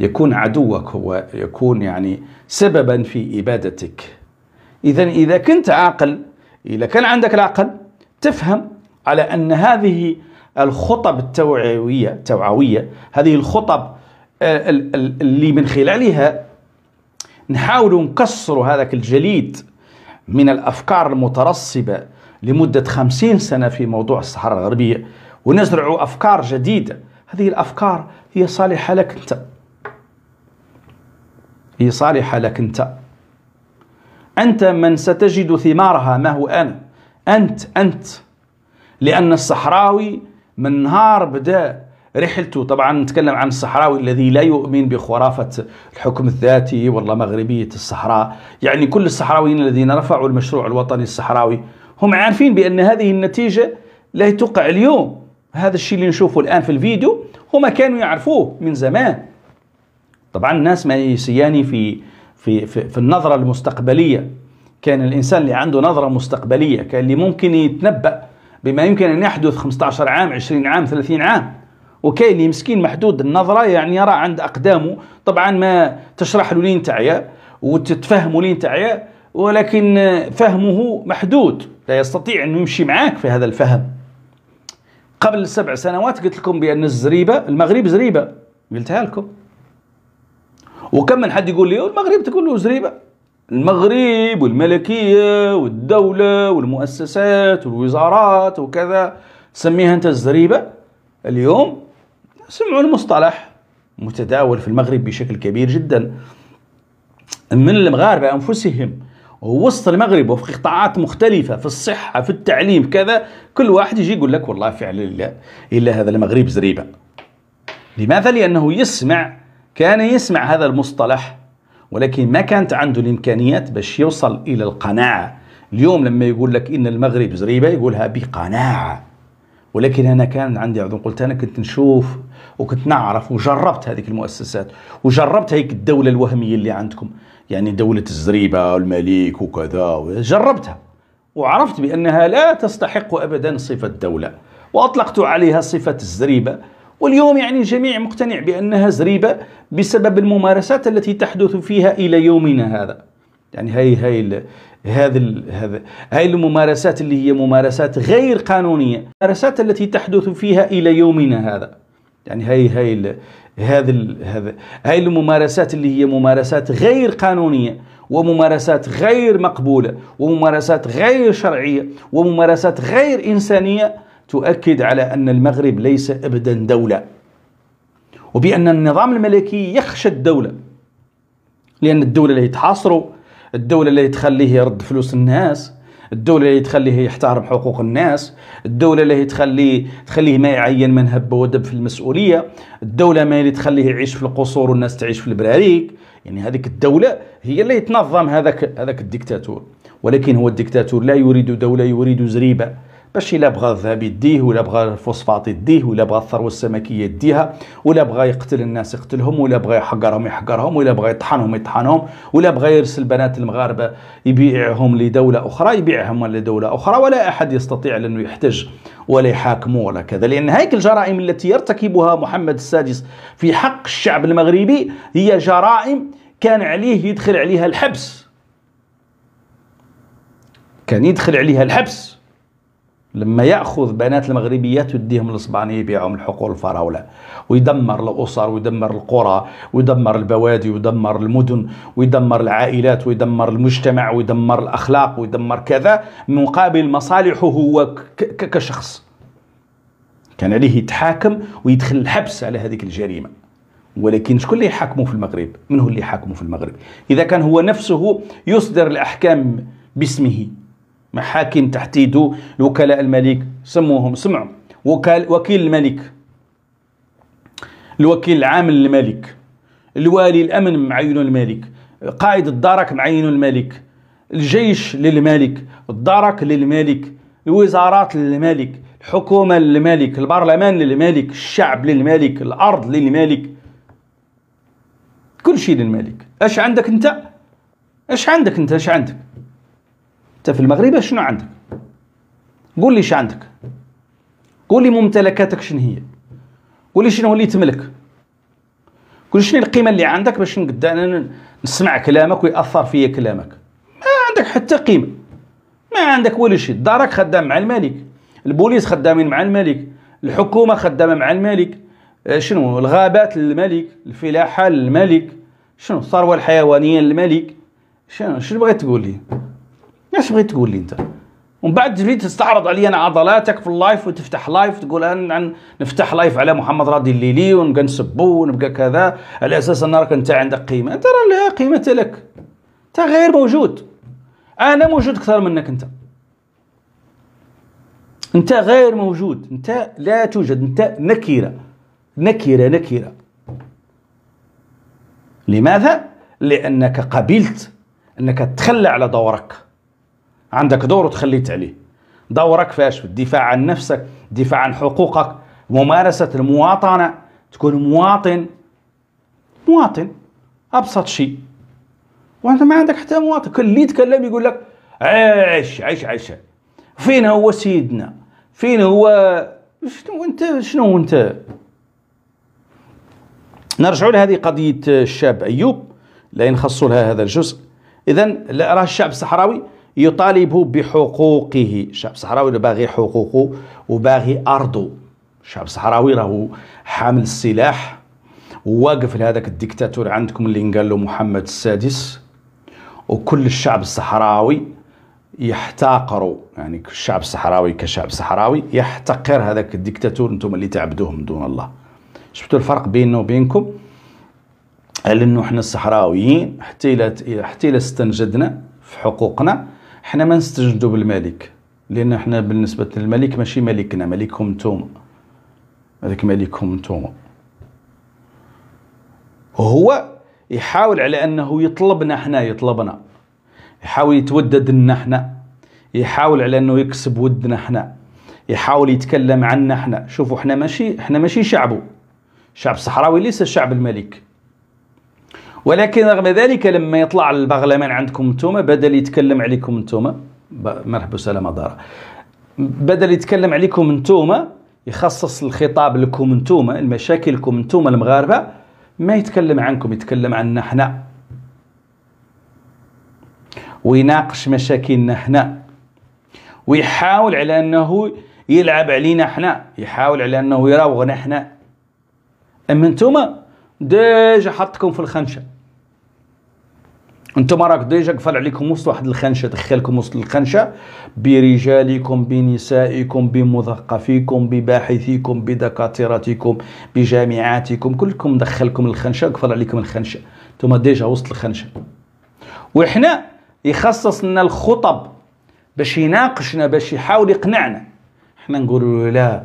يكون عدوك هو يكون يعني سببا في إبادتك. اذا إذا كنت عاقل إذا كان عندك العقل تفهم على أن هذه الخطب التوعويه التوعويه هذه الخطب اللي من خلالها نحاول نكسر هذاك الجليد من الأفكار المترسبة لمدة خمسين سنة في موضوع الصحراء الغربية. ونزرع أفكار جديدة. هذه الأفكار هي صالحة لك أنت. هي صالحة لك أنت. أنت من ستجد ثمارها ما هو أنا. أنت أنت. لأن الصحراوي من نهار بدأ رحلته. طبعا نتكلم عن الصحراوي الذي لا يؤمن بخرافة الحكم الذاتي والله مغربية الصحراء. يعني كل الصحراويين الذين رفعوا المشروع الوطني الصحراوي هم عارفين بأن هذه النتيجة لا تقع اليوم. هذا الشيء اللي نشوفه الآن في الفيديو هم كانوا يعرفوه من زمان. طبعا الناس ما يسياني في في في, في النظرة المستقبلية. كان الإنسان اللي عنده نظرة مستقبلية كان اللي ممكن يتنبأ بما يمكن أن يحدث 15 عام 20 عام 30 عام. وكاين اللي مسكين محدود النظرة يعني يرى عند أقدامه. طبعا ما تشرح له لين تعيا وتتفهموا لين تعيا ولكن فهمه محدود. لا يستطيع أنه يمشي معاك في هذا الفهم. قبل سبع سنوات قلت لكم بأن الزريبة المغرب زريبة. قلتها لكم. وكم من حد يقول لي المغرب تقول له زريبة. المغرب والملكية والدولة والمؤسسات والوزارات وكذا تسميها أنت الزريبة. اليوم سمعوا المصطلح. متداول في المغرب بشكل كبير جدا. من المغاربة أنفسهم. ووسط المغرب وفي قطاعات مختلفة في الصحة في التعليم كذا كل واحد يجي يقول لك والله فعلا لا إلا هذا المغرب زريبة. لماذا؟ لأنه يسمع كان يسمع هذا المصطلح ولكن ما كانت عنده الإمكانيات باش يوصل إلى القناعة. اليوم لما يقول لك إن المغرب زريبة يقولها بقناعة. ولكن أنا كان عندي قلت أنا كنت نشوف وكنت نعرف وجربت هذه المؤسسات وجربت هيك الدولة الوهمية اللي عندكم. يعني دولة الزريبة والمليك وكذا جربتها وعرفت بأنها لا تستحق أبدا صفة دولة. وأطلقت عليها صفة الزريبة. واليوم يعني الجميع مقتنع بأنها زريبة بسبب الممارسات التي تحدث فيها إلى يومنا هذا. يعني هاي هاي هذا هذا هاي الممارسات اللي هي ممارسات غير قانونية. الممارسات التي تحدث فيها إلى يومنا هذا. يعني هاي هاي هذا هذا هاي الممارسات اللي هي ممارسات غير قانونية وممارسات غير مقبولة وممارسات غير شرعية وممارسات غير إنسانية تؤكد على أن المغرب ليس أبدا دولة. وبأن النظام الملكي يخشى الدولة. لأن الدولة اللي تحاصره الدولة اللي تخليه يرد فلوس الناس الدولة اللي تخليه يحترم حقوق الناس الدولة اللي تخليه تخليه ما يعين من هب ودب في المسؤولية الدولة ما اللي تخليه يعيش في القصور والناس تعيش في البراريك. يعني هذيك الدولة هي اللي تنظم هذاك هذاك الدكتاتور ولكن هو الدكتاتور لا يريد دولة يريد زريبة. باش الا بغى الذهب يديه ولا بغى الفوسفات يديه ولا بغى الثروة السمكية يديها ولا بغى يقتل الناس يقتلهم ولا بغى يحقرهم يحقرهم ولا بغى يطحنهم يطحنهم ولا بغى يرسل بنات المغاربة يبيعهم لدولة أخرى يبيعهم لدولة أخرى ولا أحد يستطيع انه يحتج ولا يحاكمه ولا كذا. لأن هيك الجرائم التي يرتكبها محمد السادس في حق الشعب المغربي هي جرائم كان عليه يدخل عليها الحبس. كان يدخل عليها الحبس. لما يأخذ بنات المغربيات ويديهم الاسبانيه يبيعهم الحقول الفراولة ويدمر الأسر ويدمر القرى ويدمر البوادي ويدمر المدن ويدمر العائلات ويدمر المجتمع ويدمر الأخلاق ويدمر كذا مقابل مصالحه هو كشخص. كان عليه يتحاكم ويدخل الحبس على هذه الجريمة. ولكن شكون اللي يحاكمه في المغرب؟ من هو اللي يحاكمه في المغرب؟ إذا كان هو نفسه يصدر الأحكام باسمه. محاكم تحت يدو الوكلاء الملك سموهم سمعوا. وكال وكيل الملك. الوكيل العام للملك. الوالي الأمن معينه الملك. قائد الدرك معينه الملك. الجيش للملك. الدرك للملك. الوزارات للملك. الحكومة للملك. البرلمان للملك. الشعب للملك. الأرض للملك. كل شيء للملك. إيش عندك أنت؟ إيش عندك أنت؟ إيش عندك؟ انت في المغرب شنو عندك؟ قول لي إيش عندك. قول لي ممتلكاتك شنو هي. قول لي شنو اللي تملك. قول شنو القيمة اللي عندك باش نقدر نسمع كلامك ويأثر فيا كلامك. ما عندك حتى قيمة. ما عندك ولا شيء دارك خدام مع الملك. البوليس خدامين مع الملك. الحكومة خدامة مع الملك. آه، شنو؟ الغابات للملك. الفلاحة للملك. شنو؟ الثروة الحيوانية للملك. شنو؟ شنو بغيت تقول لي؟ إيش بغيت تقول لي انت؟ ومن بعد تجي تستعرض علي أنا عضلاتك في ال live وتفتح live تقول أن نفتح live على محمد راضي الليلي ونبقى نسبو ونبقى كذا على أساس أن راك أنت عندك قيمة. أنت راه لا قيمة لك. أنت غير موجود. أنا موجود أكثر منك أنت. أنت غير موجود. أنت لا توجد. أنت نكره نكره نكره لماذا؟ لأنك قبلت. أنك تخلى على دورك. عندك دور وتخليت عليه دورك فاش؟ في الدفاع عن نفسك الدفاع عن حقوقك ممارسة المواطنة تكون مواطن. مواطن. أبسط شيء. وأنت ما عندك حتى مواطن. كل اللي يتكلم يقول لك عيش عيش عيش. فين هو سيدنا؟ فين هو شنو أنت؟ شنو أنت؟ نرجع لهذه قضية الشاب أيوب. لا ينخص لها هذا الجزء. إذا راه الشعب الصحراوي يطالب بحقوقه. الشعب الصحراوي باغي حقوقه وباغي أرضه. الشعب الصحراوي راهو حامل السلاح وواقف لهذاك الدكتاتور عندكم اللي قال له محمد السادس. وكل الشعب الصحراوي يحتقروا يعني الشعب الصحراوي كشعب صحراوي يحتقر هذاك الدكتاتور أنتم اللي تعبدوه من دون الله. شفتوا الفرق بيننا وبينكم؟ على أنه إحنا الصحراويين حتى إلى حتى استنجدنا في حقوقنا إحنا ما نستنجدوا بالملك لأن إحنا بالنسبة للملك ماشي ملكنا ملككم أنتم هذاك ملككم أنتم وهو يحاول على أنه يطلبنا إحنا يطلبنا. يحاول يتودد لنا إحنا يحاول على أنه يكسب ودنا إحنا يحاول يتكلم عنا إحنا شوفوا إحنا ماشي إحنا ماشي شعبه الشعب الصحراوي ليس الشعب الملك. ولكن رغم ذلك لما يطلع البرلمان عندكم أنتم بدل يتكلم عليكم أنتم مرحبا وسلامة دار بدل يتكلم عليكم أنتم يخصص الخطاب لكم أنتم المشاكلكم أنتم المغاربة ما يتكلم عنكم يتكلم عنا إحنا ويناقش مشاكلنا إحنا ويحاول على أنه يلعب علينا إحنا يحاول على أنه يراوغنا إحنا أما أنتم ديجا حطكم في الخنشة. أنتم راك déjà قفل عليكم وسط واحد الخنشة دخلكم وسط الخنشة برجالكم بنسائكم بمثقفيكم بباحثيكم بدكاترتكم بجامعاتكم كلكم دخلكم الخنشة قفل عليكم الخنشة. أنتم déjà وسط الخنشة. وحنا يخصص لنا الخطب باش يناقشنا باش يحاول يقنعنا. حنا نقولوا لا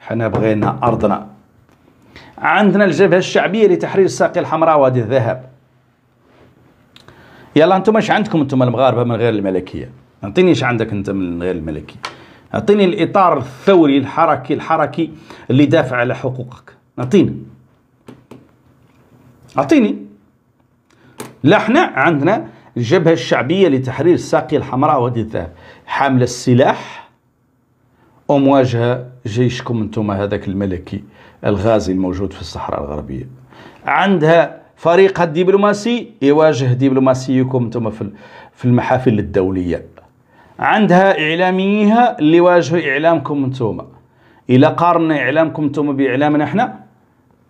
حنا بغينا أرضنا. عندنا الجبهة الشعبية لتحرير الساقيه الحمراء وادي الذهب. يلا أنتم إيش عندكم أنتم المغاربة من غير الملكية؟ اعطيني إيش عندك انت من غير الملكية. اعطيني الإطار الثوري الحركي الحركي اللي دافع على حقوقك. اعطيني. اعطيني. لا إحنا عندنا الجبهة الشعبية لتحرير الساقية الحمراء وادي الذهب. حاملة السلاح. ومواجهة جيشكم أنتم هذاك الملكي الغازي الموجود في الصحراء الغربية. عندها فريقها الدبلوماسي يواجه دبلوماسيكم أنتم في المحافل الدولية. عندها إعلاميها اللي يواجهوا إعلامكم أنتم إلى قارنا إعلامكم أنتم بإعلامنا إحنا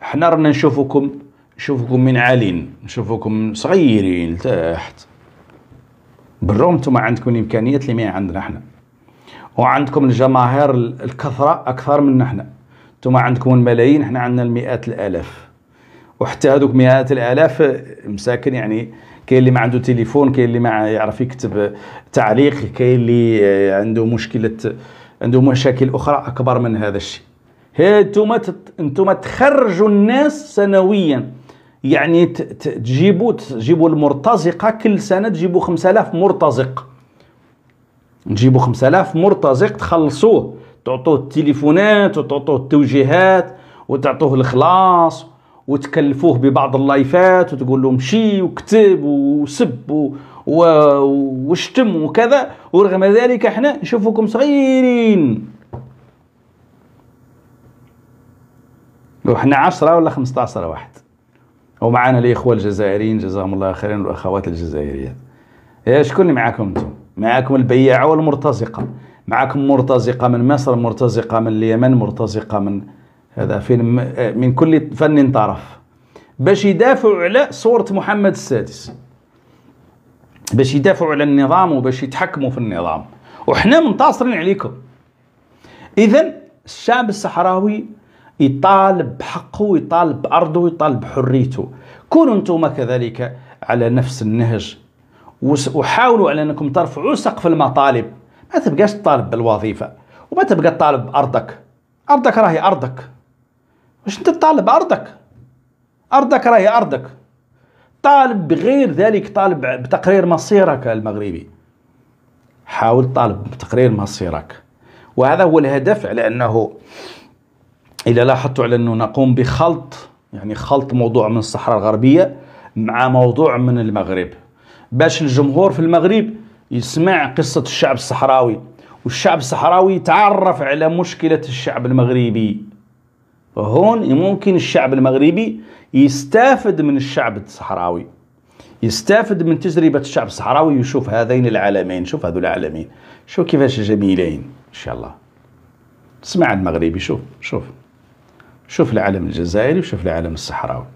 إحنا رانا نشوفكم نشوفكم من عالين نشوفكم صغيرين لتحت. بالرغم أنتم عندكم الإمكانيات اللي ما عندنا إحنا. وعندكم الجماهير الكثرة أكثر من إحنا. أنتم عندكم الملايين إحنا عندنا المئات الآلاف. وحتى هذوك مئات الآلاف مساكن يعني كاين اللي ما عنده تليفون كاين اللي ما يعرف يكتب تعليق كاين اللي عنده مشكلة عنده مشاكل أخرى أكبر من هذا الشيء. أنتم أنتم تخرجوا الناس سنويا. يعني تجيبوا تجيبوا المرتزقة كل سنة تجيبوا 5000 مرتزق. تجيبوا 5000 مرتزق تخلصوه. تعطوه التليفونات وتعطوه التوجيهات وتعطوه الخلاص. وتكلفوه ببعض اللايفات وتقول له مشي وكتب وسب وشتم وكذا ورغم ذلك إحنا نشوفكم صغيرين. وحنا 10 ولا 15 واحد. ومعنا الاخوه الجزائريين جزاهم الله خيرا والأخوات الجزائريات. يا شكون اللي معاكم أنتم؟ معاكم البياعه والمرتزقة. معاكم مرتزقة من مصر مرتزقة من اليمن مرتزقة من هذا فين من كل فن طرف باش يدافعوا على صورة محمد السادس. باش يدافعوا على النظام وباش يتحكموا في النظام. وحنا منتصرين عليكم. اذا الشعب الصحراوي يطالب بحقه ويطالب بأرضه ويطالب بحريته. كونوا أنتم كذلك على نفس النهج. وحاولوا على أنكم ترفعوا سقف المطالب. ما تبقاش تطالب بالوظيفة وما تبقى تطالب بأرضك. أرضك راهي أرضك. واش أنت تطالب بأرضك أرضك راهي أرضك. طالب بغير ذلك طالب بتقرير مصيرك المغربي. حاول طالب بتقرير مصيرك. وهذا هو الهدف على أنه إذا لاحظتوا على أنه نقوم بخلط يعني خلط موضوع من الصحراء الغربية مع موضوع من المغرب. باش الجمهور في المغرب يسمع قصة الشعب الصحراوي والشعب الصحراوي تعرف على مشكلة الشعب المغربي. هون ممكن الشعب المغربي يستافد من الشعب الصحراوي. يستافد من تجربة الشعب الصحراوي ويشوف هذين العالمين شوف هذو العالمين. شوف كيفاش جميلين إن شاء الله. اسمع المغربي شوف شوف. شوف العالم الجزائري وشوف العالم الصحراوي.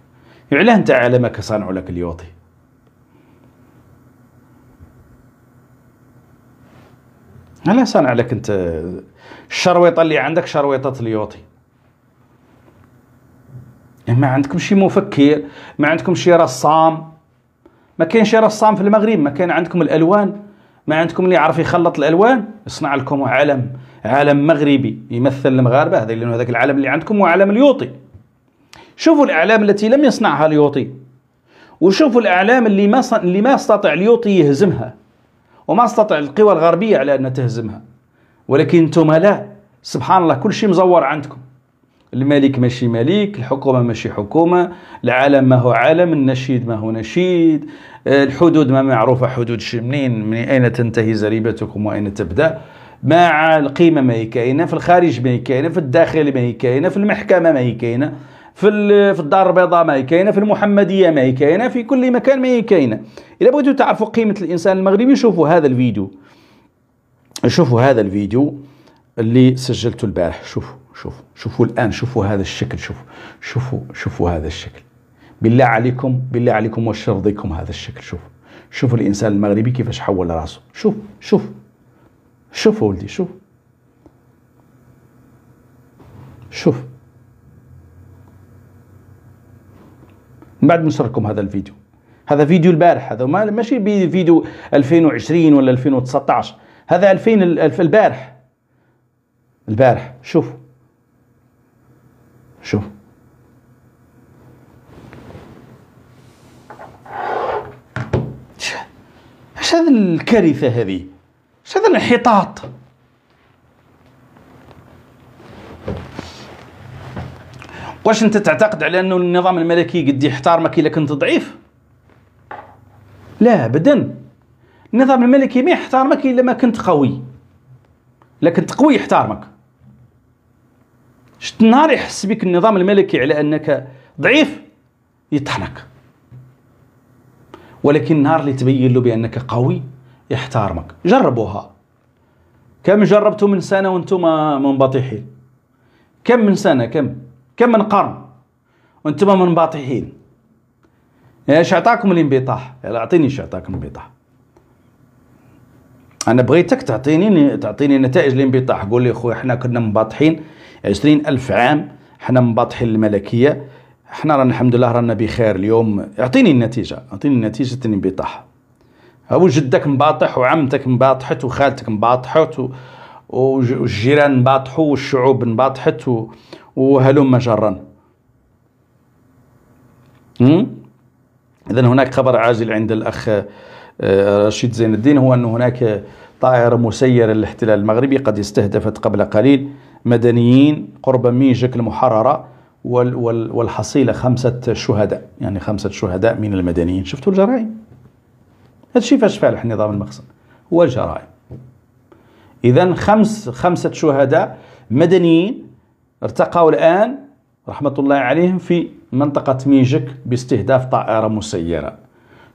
علاه أنت عالمك صانع لك اليوطي. علاه صانع لك أنت الشرويطه اللي عندك شرويطة اليوطي. ما عندكم شي مفكر ما عندكم شي رسام. ما كاين شي رسام في المغرب ما كان عندكم الألوان. ما عندكم اللي يعرف يخلط الألوان؟ يصنع لكم علم عالم مغربي يمثل المغاربة. هذا لأنه هذاك العالم اللي عندكم هو عالم اليوطي. شوفوا الإعلام التي لم يصنعها اليوطي. وشوفوا الإعلام اللي ما صن... اللي ما استطاع اليوطي يهزمها. وما استطاع القوى الغربية على أن تهزمها. ولكن أنتم لا. سبحان الله كل شيء مزور عندكم. الملك ماشي ملك الحكومة ماشي حكومة العالم ما هو عالم النشيد ما هو نشيد الحدود ما معروفة حدود منين من أين تنتهي زريبتكم وأين تبدأ؟ مع القيمة ما هي كاينة في الخارج ما هي كاينة في الداخل ما هي كاينة في المحكمة ما هي كاينة في في الدار البيضاء ما هي كاينة في المحمدية ما هي كاينة في كل مكان ما هي كاينة. إذا بغيتوا تعرفوا قيمة الإنسان المغربي شوفوا هذا الفيديو. شوفوا هذا الفيديو اللي سجلته البارح شوفوا. شوفوا شوفوا الآن شوفوا هذا الشكل شوفوا شوفوا شوفوا هذا الشكل. بالله عليكم بالله عليكم وش يرضيكم هذا الشكل شوفوا. شوفوا الإنسان المغربي كيفاش حول راسه. شوف شوف. شوف ولدي شوف شوف. من بعد نشركم هذا الفيديو. هذا فيديو البارح هذا ماشي فيديو 2020 ولا 2019 هذا 2000 البارح. البارح شوف شوف إيش هذا الكارثة هذه؟ إيش هذا الانحطاط؟ واش أنت تعتقد على أنه النظام الملكي قد يحترمك اذا كنت ضعيف؟ لا ابدا. النظام الملكي ما يحترمك إلا ما كنت قوي. لا كنت قوي يحترمك شت نهار يحس بك النظام الملكي على أنك ضعيف يطحنك ولكن النهار اللي تبين له بأنك قوي يحترمك جربوها. كم جربتوا من سنة وأنتم منبطحين؟ كم من سنة؟ كم؟ كم من قرن؟ وأنتم منبطحين. إيش أعطاكم الانبطاح؟ أعطيني إيش اعطاكم الانبطاح. أنا بغيتك تعطيني تعطيني نتائج الانبطاح. قول لي اخويا إحنا كنا منبطحين. عشرين ألف عام إحنا منبطحين الملكية إحنا رانا الحمد لله رانا بخير اليوم. اعطيني النتيجة اعطيني نتيجة الانبطاح هو جدك مباطح وعمتك مباطحت وخالتك مباطحت والجيران مباطحوا والشعوب انباطحت وهلم جرا إذا هناك خبر عاجل عند الأخ آه، رشيد زين الدين هو أن هناك طائرة مسيرة للاحتلال المغربي قد استهدفت قبل قليل. مدنيين قرب ميجك المحررة والحصيلة خمسة شهداء يعني خمسة شهداء من المدنيين. شفتوا الجرائم؟ هذا الشيء فاش فالح النظام المخزن. هو الجرائم. إذا خمس خمسة شهداء مدنيين ارتقوا الآن رحمة الله عليهم في منطقة ميجك باستهداف طائرة مسيرة.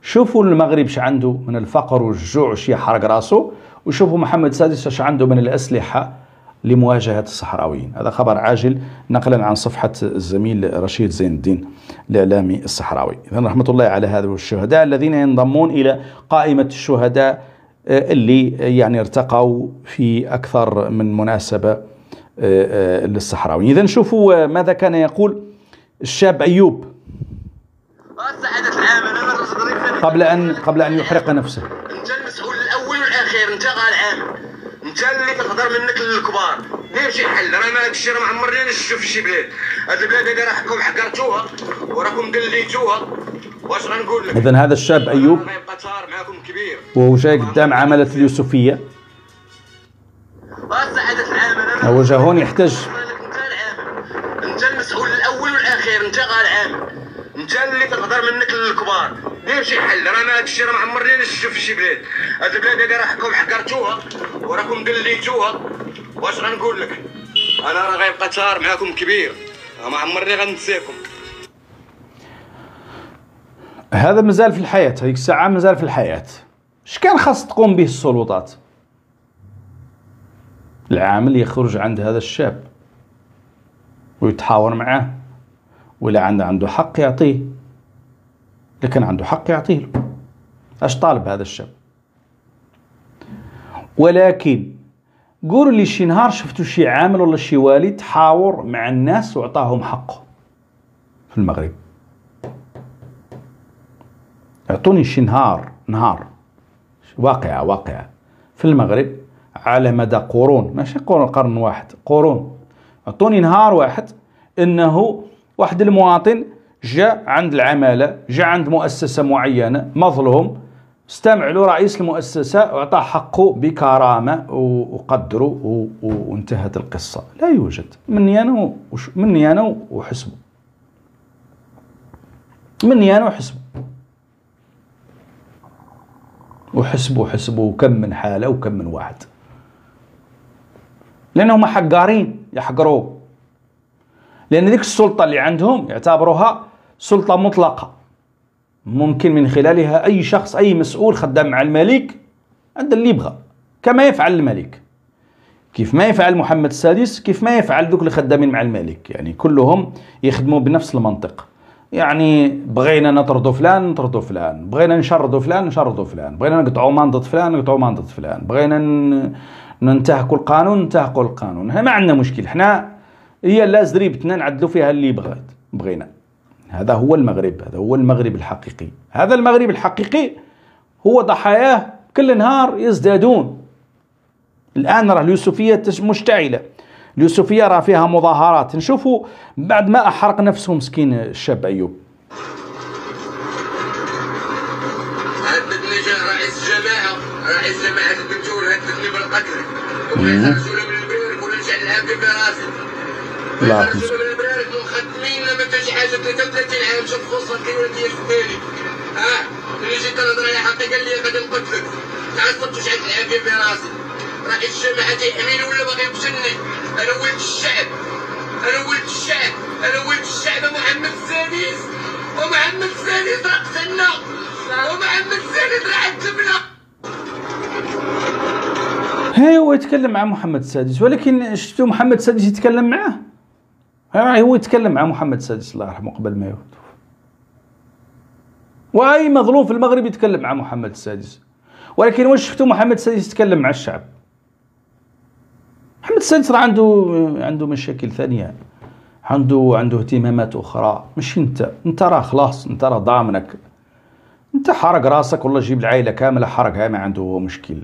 شوفوا المغرب ش عنده من الفقر والجوع وش يحرق راسه وشوفوا محمد السادس إيش عنده من الأسلحة لمواجهة الصحراويين. هذا خبر عاجل نقلا عن صفحة الزميل رشيد زين الدين الإعلامي الصحراوي. إذا رحمة الله على هذا الشهداء الذين ينضمون إلى قائمة الشهداء آه، اللي يعني ارتقوا في أكثر من مناسبة آه، آه، للصحراوي إذا شوفوا ماذا كان يقول الشاب أيوب. قبل أن قبل أن يحرق نفسه. أنت المسؤول الأول والأخير أنت غالعام انت اللي تقدر منك للكبار. دير شي حل راه ما هادشي راه ما عمرني نشوف في شي بلاد. هاد البلاد هادي راكم حقرتوها وراكم دليتوها واش غنقول لك؟ اذا هذا الشاب أيوب؟ غيبقى تار معاكم كبير. وهو جاي قدام عملة اليوسفية. سعادة العامل هو جا هون يحتج. انت المسؤول الأول والاخير انت غير عامل انت اللي تقدر منك للكبار. دير شي حل. راه ما هادشي راه ما عمرني نشوف في شي بلاد. هاد البلاد هادي راه راكم حقرتوها وراكم دليتوها واش غنقول لك؟ أنا راه غيبقى تار معاكم كبير. ما عمرني غنساكم هذا مازال في الحياة. هذيك الساعة مازال في الحياة. اش كان خاص تقوم به السلطات؟ العامل يخرج عند هذا الشاب ويتحاور معاه. ولا عنده عنده حق يعطيه. لكن عنده حق يعطيه له. أش طالب هذا الشاب؟ ولكن قولوا لي شي نهار شفتوا شي عامل ولا شي والي تحاور مع الناس وعطاهم حقه في المغرب. أعطوني شي نهار نهار. واقعة واقعة. في المغرب على مدى قرون ماشي قرون قرن واحد قرون. أعطوني نهار واحد إنه واحد المواطن جاء عند العمالة جاء عند مؤسسة معينة مظلوم استمع له رئيس المؤسسة وأعطاه حقه بكرامة وقدره وانتهت القصة. لا يوجد. مني أنا مني أنا وحسبه. مني أنا وحسبه. وحسبوا حسبوا كم من حالة وكم من واحد. لأنهم حقارين يحقروه. لأن ذيك السلطة اللي عندهم يعتبروها سلطة مطلقة. ممكن من خلالها أي شخص أي مسؤول خدام مع الملك عند اللي يبغى. كما يفعل الملك. كيف ما يفعل محمد السادس كيف ما يفعل ذوك اللي خدامين مع الملك. يعني كلهم يخدموا بنفس المنطق. يعني بغينا نطردوا فلان نطردوا فلان. بغينا نشردوا فلان نشردوا فلان. بغينا نقطعوا مانضة فلان نقطعوا مانضة فلان. بغينا ننتهكوا القانون ننتهكوا القانون. إحنا ما عندنا مشكل. إحنا هي لا زريبتنا نعدلوا فيها اللي بغيت بغينا. هذا هو المغرب هذا هو المغرب الحقيقي. هذا المغرب الحقيقي هو ضحاياه كل نهار يزدادون. الآن راه اليوسفية مشتعلة. اليوسفية راه فيها مظاهرات. نشوفوا بعد ما أحرق نفسه مسكين الشاب أيوب. هددني رئيس الجماعة رئيس جماعة الدكتور هددني بالقتل يخرجوا من البرير ولا نجعل العاب في راسي لا حاجة 33 عام شوف فرصة كيما ديال ها؟ اللي جيت نهضر على حقي قال لي غادي نقتلك تعصبت وشعلت العاب في راسي رئيس الجماعة تيحميني ولا باغي يقتلني أنا ولد الشعب. أنا ولد الشعب. أنا ولد الشعب. محمد السادس ومحمد السادس راه قتلنا ومحمد السادس راه عذبنا هي هو يتكلم مع محمد السادس ولكن شفتوا محمد السادس يتكلم معاه ها هو يتكلم مع محمد السادس الله يرحمه قبل ما يموت. وأي مظلوم في المغرب يتكلم مع محمد السادس. ولكن واش شفتوا محمد السادس يتكلم مع الشعب؟ محمد السادس راه عنده عنده مشاكل ثانية. عنده عنده اهتمامات أخرى. مش أنت أنت راه خلاص أنت راه ضامنك. أنت حرق راسك والله جيب العائلة كاملة حرقها ما عنده مشكل.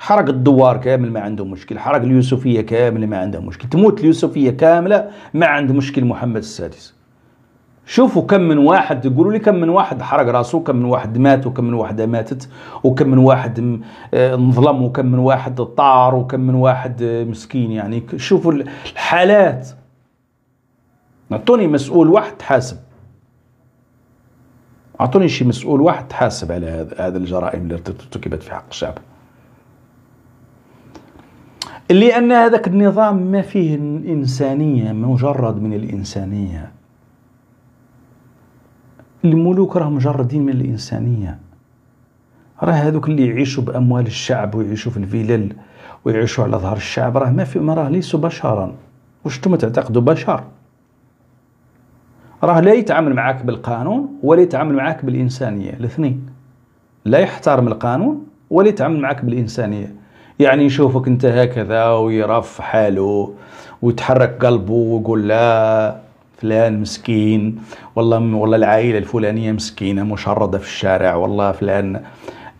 حرق الدوار كامل ما عنده مشكل حرق اليوسفية كامله ما عنده مشكل تموت اليوسفية كاملة ما عنده مشكل محمد السادس. شوفوا كم من واحد يقولوا لي كم من واحد حرق راسه كم من واحد مات وكم من واحدة ماتت وكم من واحد آه، انظلم وكم من واحد طار وكم من واحد آه، مسكين. يعني شوفوا الحالات. أعطوني مسؤول واحد تحاسب أعطوني شي مسؤول واحد تحاسب على هذا الجرائم اللي ارتكبت في حق الشعب. لأن هذاك النظام ما فيه إنسانية مجرد من الإنسانية. الملوك راه مجردين من الإنسانية. راه هذوك اللي يعيشوا بأموال الشعب ويعيشوا في الفلل ويعيشوا على ظهر الشعب راه ما في ما راه ليسوا بشرا. واش أنتم تعتقدوا بشر؟ راه لا يتعامل معاك بالقانون ولا يتعامل معاك بالإنسانية الاثنين. لا يحترم القانون ولا يتعامل معاك بالإنسانية. يعني يشوفك انت هكذا ويرف حاله ويتحرك قلبه ويقول لا فلان مسكين. والله والله العائلة الفلانية مسكينة مشردة في الشارع. والله فلان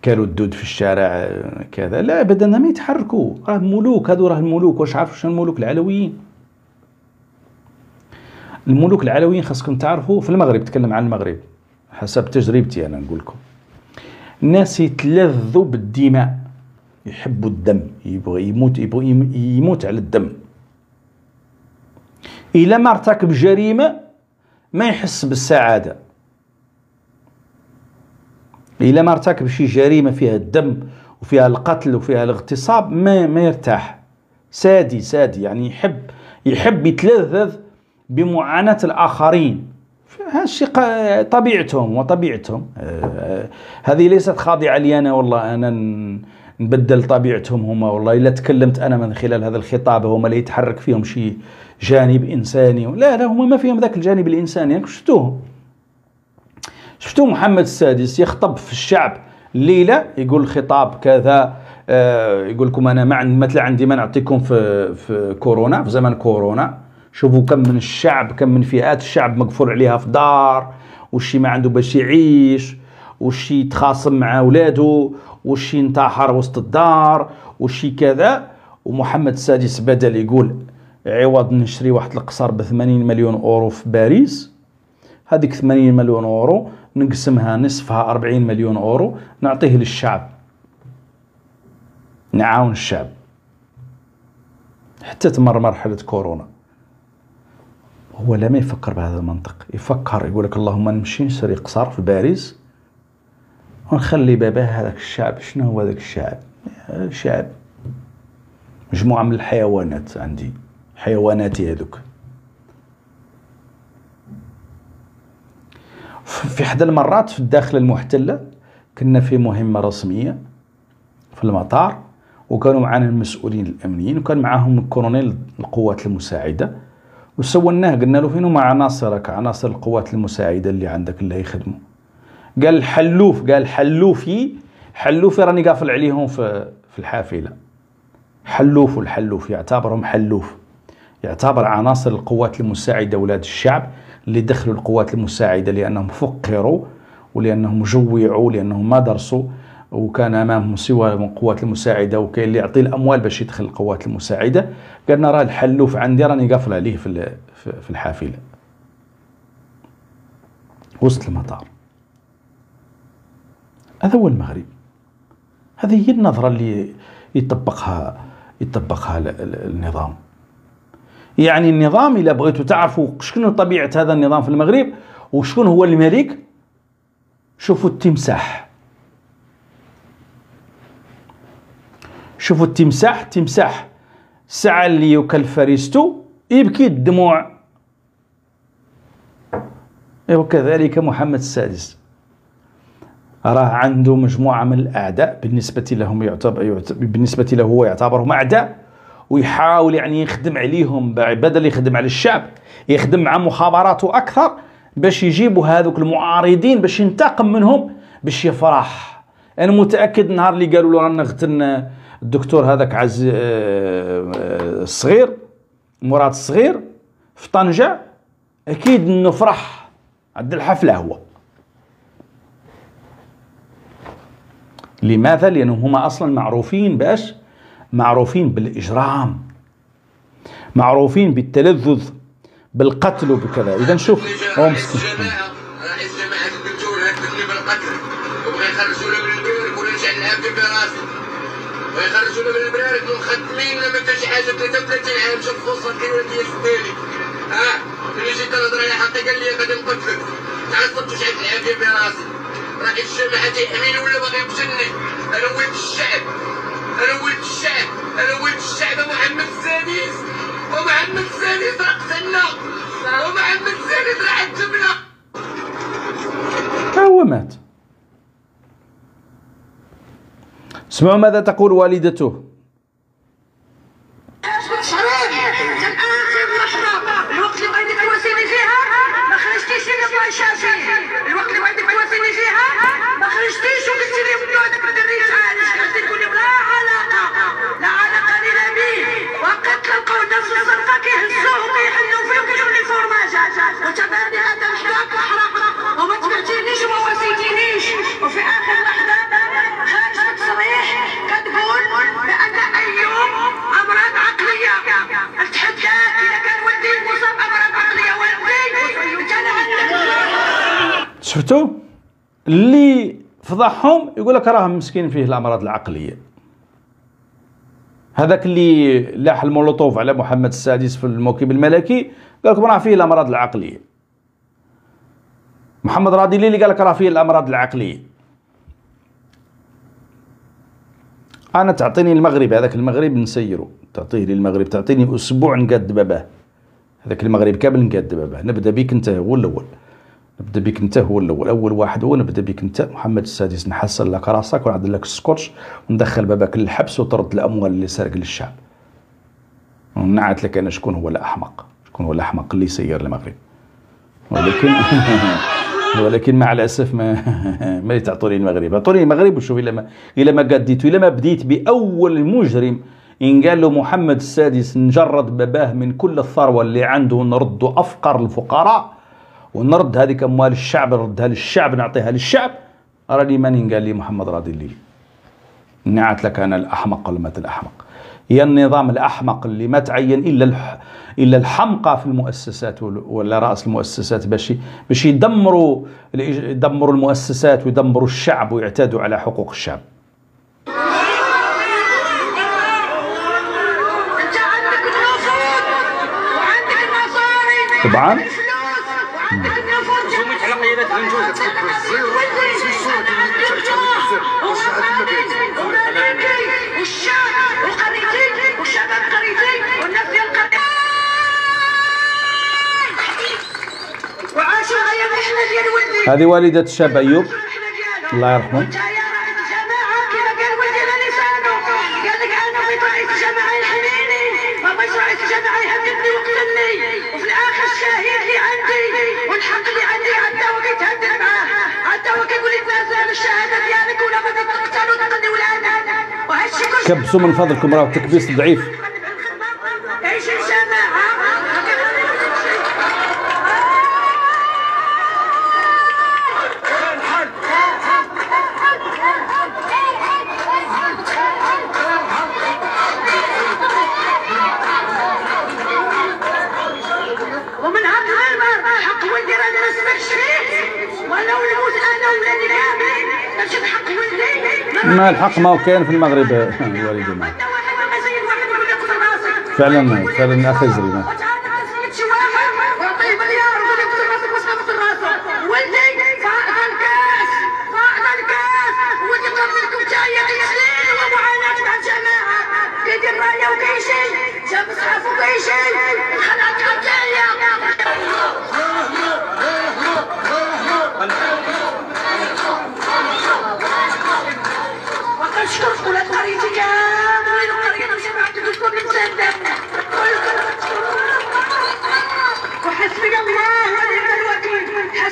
كانوا الدود في الشارع كذا. لا ابدا ما يتحركوا. راه ملوك هذو راه الملوك. واش عارفوا شنو الملوك العلويين؟ الملوك العلويين خاصكم تعرفوا في المغرب تكلم عن المغرب. حسب تجربتي أنا نقول لكم. الناس يتلذوا بالدماء. يحبوا الدم يبغى يموت يبغى يموت على الدم. إذا ما ارتكب جريمة ما يحس بالسعادة. إلا ما ارتكب شي جريمة فيها الدم وفيها القتل وفيها الاغتصاب ما ما يرتاح. سادي سادي يعني يحب يحب يتلذذ بمعاناة الآخرين. هذا الشيء طبيعتهم وطبيعتهم. آه، هذه ليست خاضعة لي أنا والله. أنا نبدل طبيعتهم هما. والله إلا تكلمت أنا من خلال هذا الخطاب هما لا يتحرك فيهم شي جانب إنساني. لا لا هما ما فيهم ذاك الجانب الإنساني. يعني شفتوه؟ شفتوا محمد السادس يخطب في الشعب. الليلة يقول خطاب كذا آه يقول لكم أنا ما مثلا عندي ما نعطيكم في في كورونا في زمن كورونا. شوفوا كم من الشعب كم من فئات الشعب مقفول عليها في دار. وشي ما عنده باش يعيش. وشي يتخاصم مع أولاده. وشي ينتحر وسط الدار وشي كذا. ومحمد السادس بدل يقول عوض نشري واحد القصر ب 80 مليون أورو في باريس. هذيك 80 مليون أورو نقسمها نصفها 40 مليون أورو نعطيه للشعب. نعاون الشعب. حتى تمر مرحلة كورونا. هو لا ما يفكر بهذا المنطق. يفكر يقول لك اللهم نمشي نشري قصر في باريس. ونخلي باباه هذاك الشعب. شنو هو هذاك الشعب؟ شعب مجموعة من الحيوانات عندي حيواناتي هذوك. في احدى المرات في الداخل المحتله كنا في مهمة رسمية في المطار وكانوا معنا المسؤولين الأمنيين وكان معاهم كولونيل القوات المساعدة. وسولناه قلنا له فين مع عناصرك عناصر القوات المساعدة اللي عندك اللي يخدموا قال الحلوف قال حلوفي حلوفي راني قافل عليهم في في الحافلة. حلوف والحلوف يعتبرهم حلوف. يعتبر عناصر القوات المساعدة أولاد الشعب اللي دخلوا القوات المساعدة لأنهم فقروا ولأنهم جوعوا لأنهم ما درسوا وكان أمامهم سوى القوات المساعدة وكاين اللي يعطي الأموال باش يدخل القوات المساعدة. قالنا راه الحلوف عندي راني قافل عليه في في الحافلة. وسط المطار. هذا هو المغرب. هذه هي النظرة اللي يطبقها يطبقها النظام. يعني النظام إلا بغيتوا تعرفوا شكون طبيعة هذا النظام في المغرب وشكون هو الملك شوفوا التمساح. شوفوا التمساح. التمساح الساعة اللي يوكل فريستو يبكي الدموع. وكذلك محمد السادس. راه عنده مجموعة من الأعداء بالنسبة لهم يعتبر بالنسبة له هو يعتبرهم أعداء ويحاول يعني يخدم عليهم بدل يخدم على الشعب يخدم مع مخابراته أكثر باش يجيبوا هذوك المعارضين باش ينتقم منهم باش يفرح. أنا متأكد النهار اللي قالوا له رانا نغتن الدكتور هذاك عز آه، آه، الصغير مراد الصغير في طنجة أكيد انه فرح عند الحفلة هو. لماذا؟ لانهم هما أصلا معروفين باش معروفين بالإجرام. معروفين بالتلذذ بالقتل وبكذا. إذا شوف هو مسكين. ويخرجونا من البرارك مختمين لما تجي حاجة 33 عام شوف فرصه كبيره ديال الدالي ها ملي جيت نهضر على حقي قال لي غادي نقتلك تيحميني ولا باغي يقتلني أنا ولد الشعب. أنا ولد الشعب. أنا ولد الشعب. محمد السادس ومحمد السادس راه قتلنا ومحمد السادس راه عذبنا هو مات. اسمعوا ماذا تقول والدته الوقت اللي بغيتي تواسيني فيها ما خرجتيش الله شافي الوقت اللي بغيتي تواسيني فيها ما خرجتيش وقلتي لي ولو هذاك ما دريش علاش قلت تقولي بلا علاقه لا علاقه لنا به وقد شفتوا؟ اللي فضحهم يقول لك راهم مسكين فيه الأمراض العقلية. هذاك اللي لاح المولوتوف على محمد السادس في الموكب الملكي قال لكم راه فيه الأمراض العقلية. محمد راديلي اللي قال لك راه فيه الأمراض العقلية. أنا تعطيني المغرب هذاك المغرب نسيرو. تعطيه للمغرب تعطيني أسبوع نقاد باباه. هذاك المغرب كامل نقاد باباه. نبدأ بك أنت هو الأول. نبدا بك انت هو الأول أول واحد هو نبدا بك انت محمد السادس نحصل لك راسك ونعدل لك السكوتش وندخل باباك للحبس وترد الأموال اللي سرق للشعب. ونعت لك أنا شكون هو الأحمق شكون هو الأحمق اللي سير المغرب. ولكن ولكن مع الأسف ما ما تعطوني المغرب. أعطوني المغرب وشوف إلا ما إلا ما قديت الا ما بديت بأول مجرم. إن قال له محمد السادس نجرد باباه من كل الثروة اللي عنده ونردوا أفقر الفقراء. ونرد هذيك اموال الشعب نردها للشعب نعطيها للشعب؟ راني ماني قال لي محمد راضي الليل نعت لك أنا الأحمق ولا مات الأحمق. هي النظام الأحمق اللي ما تعين إلا الح... إلا الحمقى في المؤسسات ولا رأس المؤسسات باش باش يدمروا يدمروا المؤسسات ويدمروا الشعب ويعتادوا على حقوق الشعب. طبعاً. هذه والدة الشاب أيوب الله يرحمه. كبسوا من فضلكم راه التكبيس ضعيف إيش الجماعة ومن هذا المال حق ولدي راني ما سمعتش فيه ولو نموت أنا ولادي كامل باش بحق ولدي ما الحق ما كاين في المغرب والدي فعلا فعلا أخي زري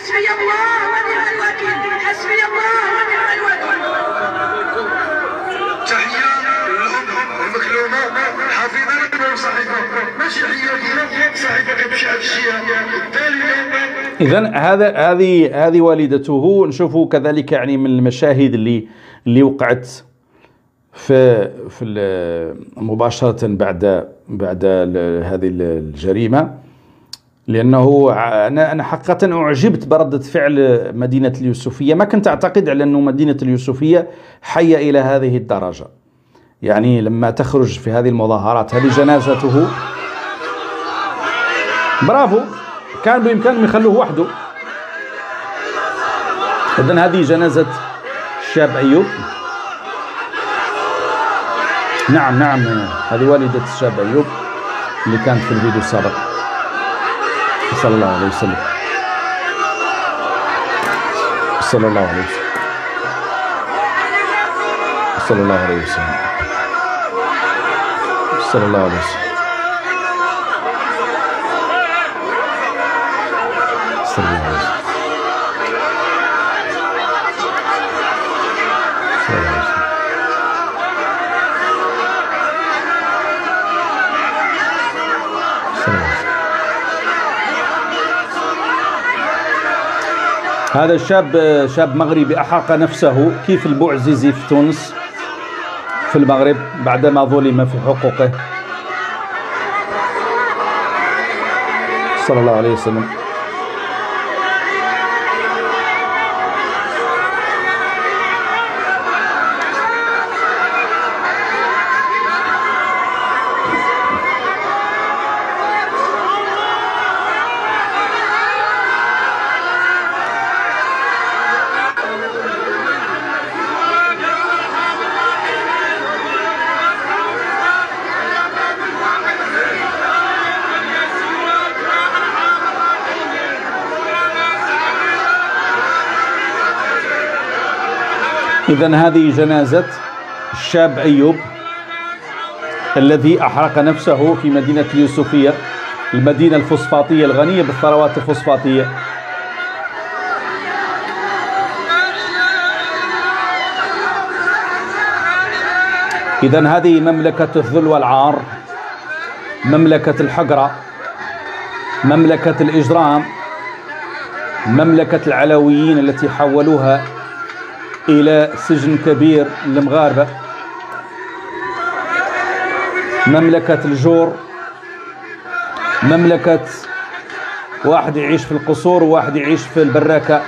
حسبي الله ونعم الوكيل. حسبي الله ونعم الوكيل. تحية للأم المكلومة حافظة لكم صحيفة ماشي حية صحيفة كتمشي على الشيعة اذا هذا هذه هذه والدته. نشوفوا كذلك يعني من المشاهد اللي اللي وقعت في في مباشرة بعد بعد هذه الجريمة. لأنه أنا أنا حقيقة أعجبت برده فعل مدينة اليوسفية. ما كنت أعتقد على انه مدينة اليوسفية حية إلى هذه الدرجة. يعني لما تخرج في هذه المظاهرات هذه جنازته. برافو. كان بامكانهم يخلوه وحده. اذا هذه جنازة الشاب أيوب. نعم نعم هذه والدة الشاب أيوب اللي كانت في الفيديو السابق. صلى الله عليه وسلم صلى الله عليه وسلم صلى الله عليه وسلم صلى الله عليه هذا الشاب شاب مغربي أحرق نفسه كيف البوعزيزي في تونس في المغرب بعدما ظلم في حقوقه. صلى الله عليه وسلم. إذا هذه جنازة الشاب أيوب الذي أحرق نفسه في مدينة اليوسفية المدينة الفوسفاتية الغنية بالثروات الفوسفاتية إذا هذه مملكة الذل والعار مملكة الحقرة مملكة الإجرام مملكة العلويين التي حولوها إلى سجن كبير للمغاربة مملكة الجور مملكة واحد يعيش في القصور وواحد يعيش في البراكة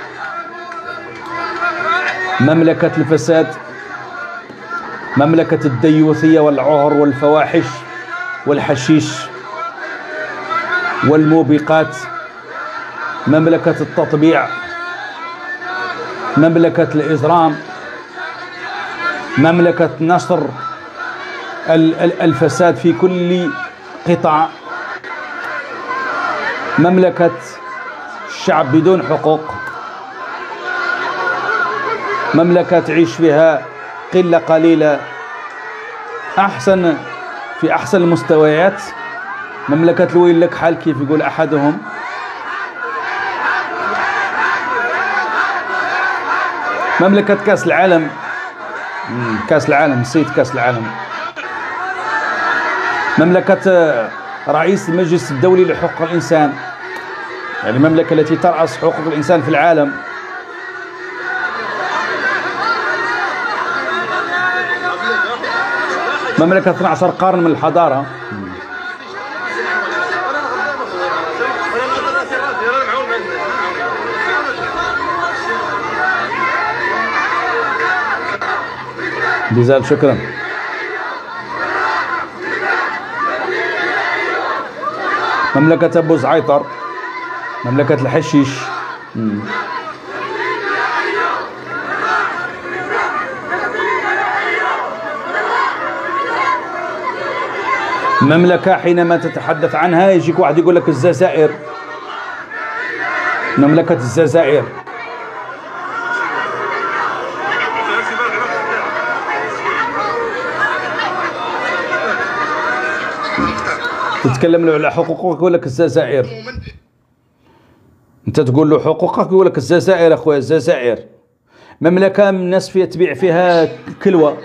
مملكة الفساد مملكة الديوثية والعهر والفواحش والحشيش والموبقات. مملكة التطبيع مملكة الإجرام مملكة نشر الفساد في كل قطاع مملكة الشعب بدون حقوق مملكة تعيش فيها قلة قليلة. أحسن في أحسن المستويات مملكة الويل لك حال كيف يقول أحدهم. مملكة كأس العالم. كأس العالم نسيت كأس العالم. مملكة آه، رئيس المجلس الدولي لحقوق الإنسان. يعني المملكة التي ترأس حقوق الإنسان في العالم. مملكة 12 قرن من الحضارة. بزال شكرا. مملكة أبو زعيطر مملكة الحشيش. مملكة حينما تتحدث عنها يجيك واحد يقول لك الجزائر مملكة الجزائر تتكلم له على حقوقك يقول لك الجزائر أنت تقول له حقوقك يقول لك الجزائر اخويا الجزائر مملكة من الناس فيها تبيع فيها كلوة.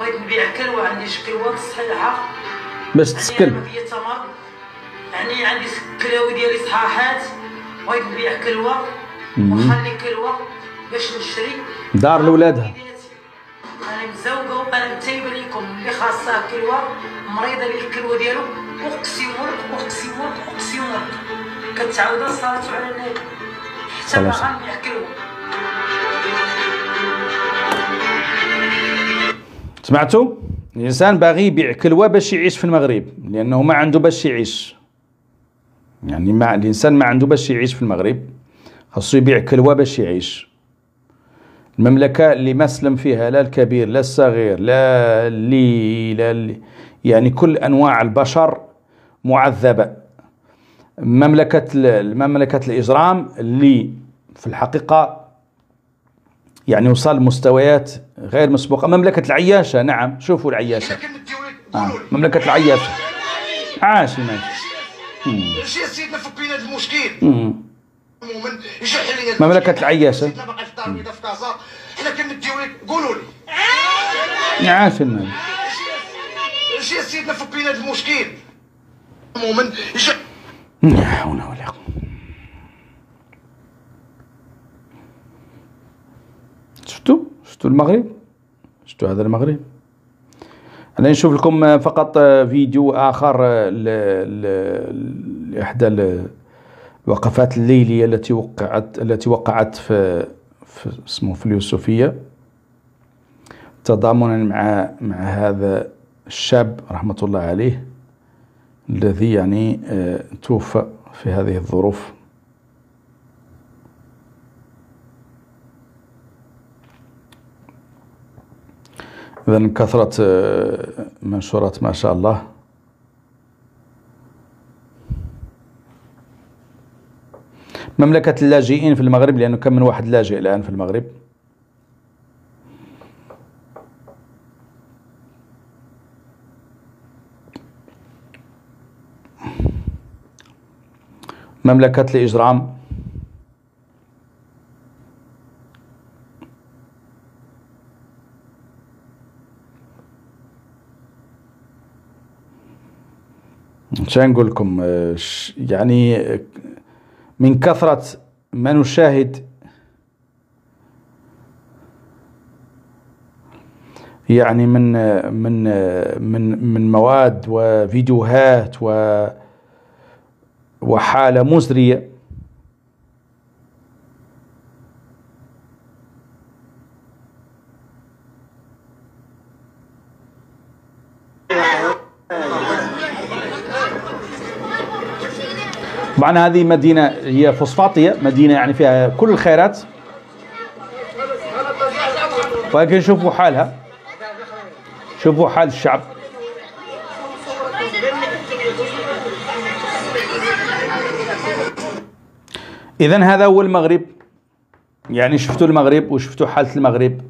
بغيت نبيع كلوة عندي كلوه صحيحة. باش تسكن. يعني يعني عندي كلاوي ديالي صحاحات. بغيت نبيع كلوة. ونخلي كلوة باش نشري. دار لولادها. أنا مزوقه وأنا متيبه لكم اللي خاصها كلوه مريضة لي الكلوه ديالو اقسم لك اقسم لك اقسم لك كتعاود الصلاة على النبي. حتى ما. غنبيع كلوه سمعتوا الإنسان باغي يبيع كلوة باش يعيش في المغرب لأنه ما عنده باش يعيش. يعني ما الإنسان ما عنده باش يعيش في المغرب خاصو يبيع كلوة باش يعيش. المملكة اللي ما سلم فيها لا الكبير لا الصغير لا اللي لا اللي يعني كل أنواع البشر معذبة. مملكة ال- مملكة الإجرام اللي في الحقيقة يعني وصل لمستويات غير مسبوقة. مملكة العياشة نعم شوفوا الديولي آه. مملكة العياشة. عاش ماشي شي سيدنا هذا المشكل. مملكة. العياشة. كازا لكن الديولي قولوا لي. المال شي سيدنا؟ فكينا هذا المشكل؟ لا حول ولا قوة شفتوا؟ شفتوا المغرب؟ شفتوا هذا المغرب؟ أنا نشوف لكم فقط فيديو آخر ل- الوقفات الليلية التي وقعت التي وقعت في, في اسمه في اليوسفية. تضامنا مع مع هذا الشاب رحمة الله عليه الذي يعني آه، توفى في هذه الظروف. إذا كثرة آه، منشورات ما شاء الله. مملكة اللاجئين في المغرب لأنه كم من واحد لاجئ الآن في المغرب. مملكة الإجرام. شنو نقول لكم آه، يعني من كثرة ما نشاهد يعني من من من من مواد وفيديوهات و وحالة مزرية. طبعا هذه مدينة هي فوسفاطية مدينة يعني فيها كل الخيرات. ولكن شوفوا حالها. شوفوا حال الشعب. إذا هذا هو المغرب. يعني شفتوا المغرب وشفتوا حالة المغرب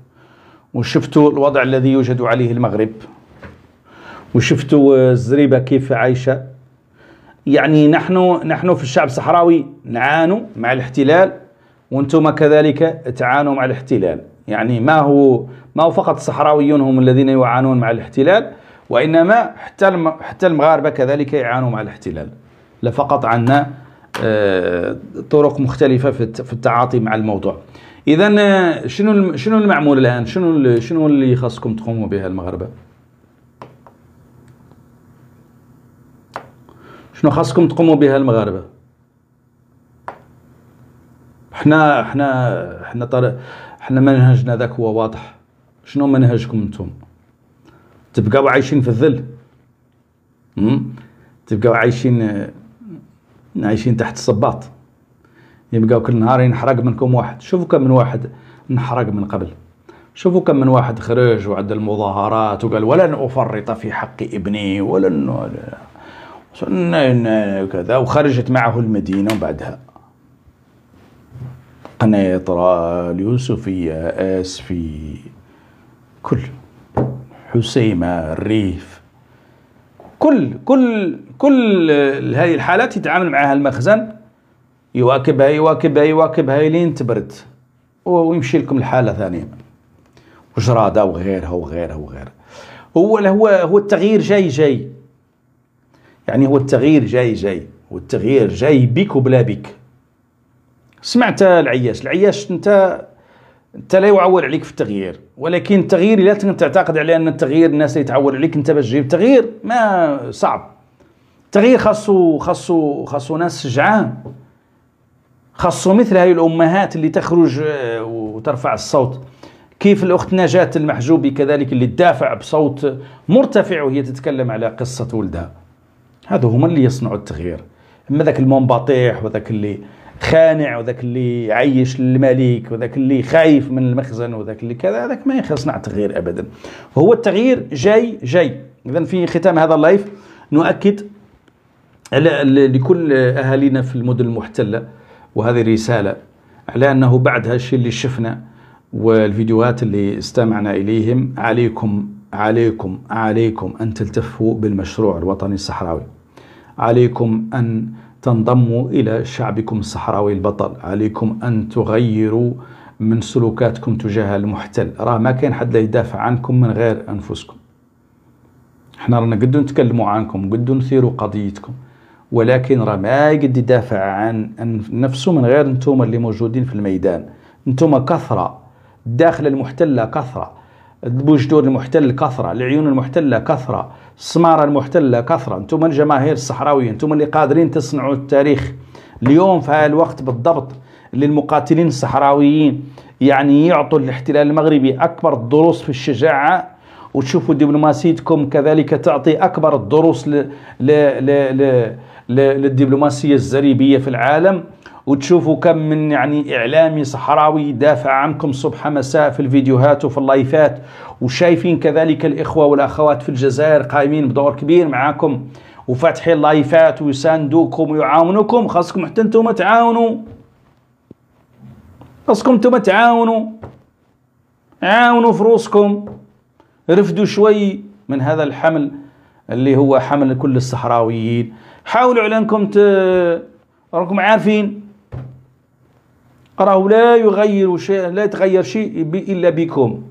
وشفتوا الوضع الذي يوجد عليه المغرب وشفتوا الزريبة كيف عايشة. يعني نحن نحن في الشعب الصحراوي نعانوا مع الاحتلال وأنتم كذلك تعانوا مع الاحتلال. يعني ما هو ما هو فقط الصحراويون هم الذين يعانون مع الاحتلال وإنما حتى حتى المغاربة كذلك يعانوا مع الاحتلال. لا فقط عندنا آه، طرق مختلفة في الت- في التعاطي مع الموضوع. اذا آه، شنو شنو المعمول الآن؟ شنو شنو اللي خاصكم تقوموا به المغاربة؟ شنو خاصكم تقوموا بها المغاربة؟ إحنا إحنا طر... إحنا منهجنا ذاك هو واضح. شنو منهجكم أنتم؟ تبقاو عايشين في الذل أمم؟ تبقاو عايشين عايشين تحت الصباط. يبقاو كل نهار ينحرق منكم واحد. شوفوا كم من واحد انحرق من قبل. شوفوا كم من واحد خرج وعد المظاهرات وقال ولن افرط في حق ابني ولن ن- كذا وخرجت معه المدينة وبعدها قنيطرة اليوسفية آسفي كل. حسيمة الريف. كل كل كل هذه الحالات يتعامل معها المخزن. يواكبها يواكبها يواكبها لين تبرد. ويمشي لكم الحالة ثانية. وجرادة وغيرها وغيرها وغيرها. هو هو هو التغيير جاي جاي. يعني هو التغيير جاي جاي والتغيير جاي بك وبلا بك. سمعت العياش العياش انت انت لا يعول عليك في التغيير ولكن التغيير لا تعتقد على أن التغيير الناس يتعول عليك انت باش تجيب تغيير ما صعب. التغيير خاصو خاصو خاصو ناس شجعان خاصو مثل هاي الأمهات اللي تخرج آه، وترفع الصوت. كيف الأخت نجاة المحجوبي كذلك اللي تدافع بصوت مرتفع وهي تتكلم على قصة ولدها. هذا هما اللي يصنعوا التغيير. أما ذاك المنبطيح وذاك اللي خانع وذاك اللي يعيش للملك وذاك اللي خايف من المخزن وذاك اللي كذا هذاك ما يصنع تغيير ابدا. وهو التغيير جاي جاي. اذا في ختام هذا اللايف نؤكد على لكل أهالينا في المدن المحتلة وهذه رسالة على أنه بعد هالشيء اللي شفنا والفيديوهات اللي استمعنا إليهم عليكم عليكم عليكم أن تلتفوا بالمشروع الوطني الصحراوي. عليكم أن تنضموا إلى شعبكم الصحراوي البطل. عليكم أن تغيروا من سلوكاتكم تجاه المحتل. راه ما كاين حد يدافع عنكم من غير أنفسكم. إحنا رانا قدو نتكلموا عنكم قدو نثيروا قضيتكم ولكن راه ما قد يدافع عن نفسه من غير أنتم اللي موجودين في الميدان. أنتم كثرة داخل المحتله كثرة بوجدور المحتل كثرة العيون المحتله كثرة. السماره المحتلة كثرة. أنتم الجماهير الصحراوية أنتم اللي قادرين تصنعوا التاريخ اليوم في هذا الوقت بالضبط اللي المقاتلين الصحراويين. يعني يعطوا الاحتلال المغربي أكبر الدروس في الشجاعة. وتشوفوا دبلوماسيتكم كذلك تعطي أكبر الدروس. للدبلوماسية الزريبية في العالم. وتشوفوا كم من يعني إعلامي صحراوي يدافع عنكم صبح مساء في الفيديوهات وفي اللايفات. وشايفين كذلك الإخوة والأخوات في الجزائر قائمين بدور كبير معاكم. وفاتحين لايفات ويساندوكم ويعاونوكم. خاصكم حتى أنتم تعاونوا. خاصكم أنتم تعاونوا. عاونوا في روسكم رفدوا شوي من هذا الحمل اللي هو حمل كل الصحراويين. حاولوا على انكم ت... راكم عارفين. راهو لا يغير شيء لا يتغير شيء إلا بكم.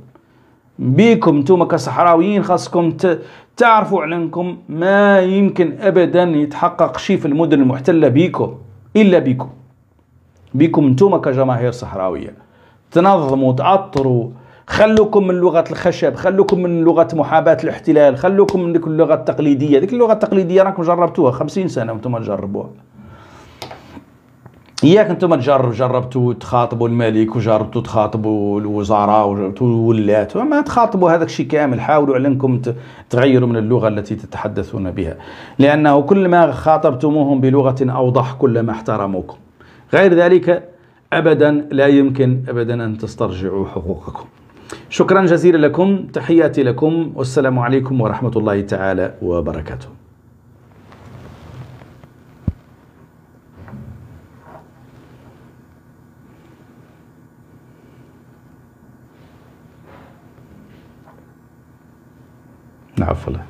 بكم أنتم كصحراويين خاصكم تعرفوا علنكم ما يمكن ابدا يتحقق شيء في المدن المحتلة بكم إلا بكم. بكم أنتم كجماهير صحراوية. تنظموا تعطروا خلوكم من لغة الخشب خلوكم من لغة محاباة الاحتلال خلوكم من ديك اللغة التقليدية. ديك اللغة التقليدية راكم جربتوها خمسين سنة وأنتم تجربوها إياك أنتم تجرب جربتوا تخاطبوا الملك وجربتوا تخاطبوا الوزراء وجربتوا الولاة ما تخاطبوا هذاك الشيء كامل حاولوا على انكم تغيروا من اللغة التي تتحدثون بها. لأنه كلما خاطبتموهم بلغة أوضح كلما احترموكم. غير ذلك ابدا لا يمكن ابدا أن تسترجعوا حقوقكم. شكرا جزيلا لكم تحياتي لكم والسلام عليكم ورحمة الله تعالى وبركاته. العفو الله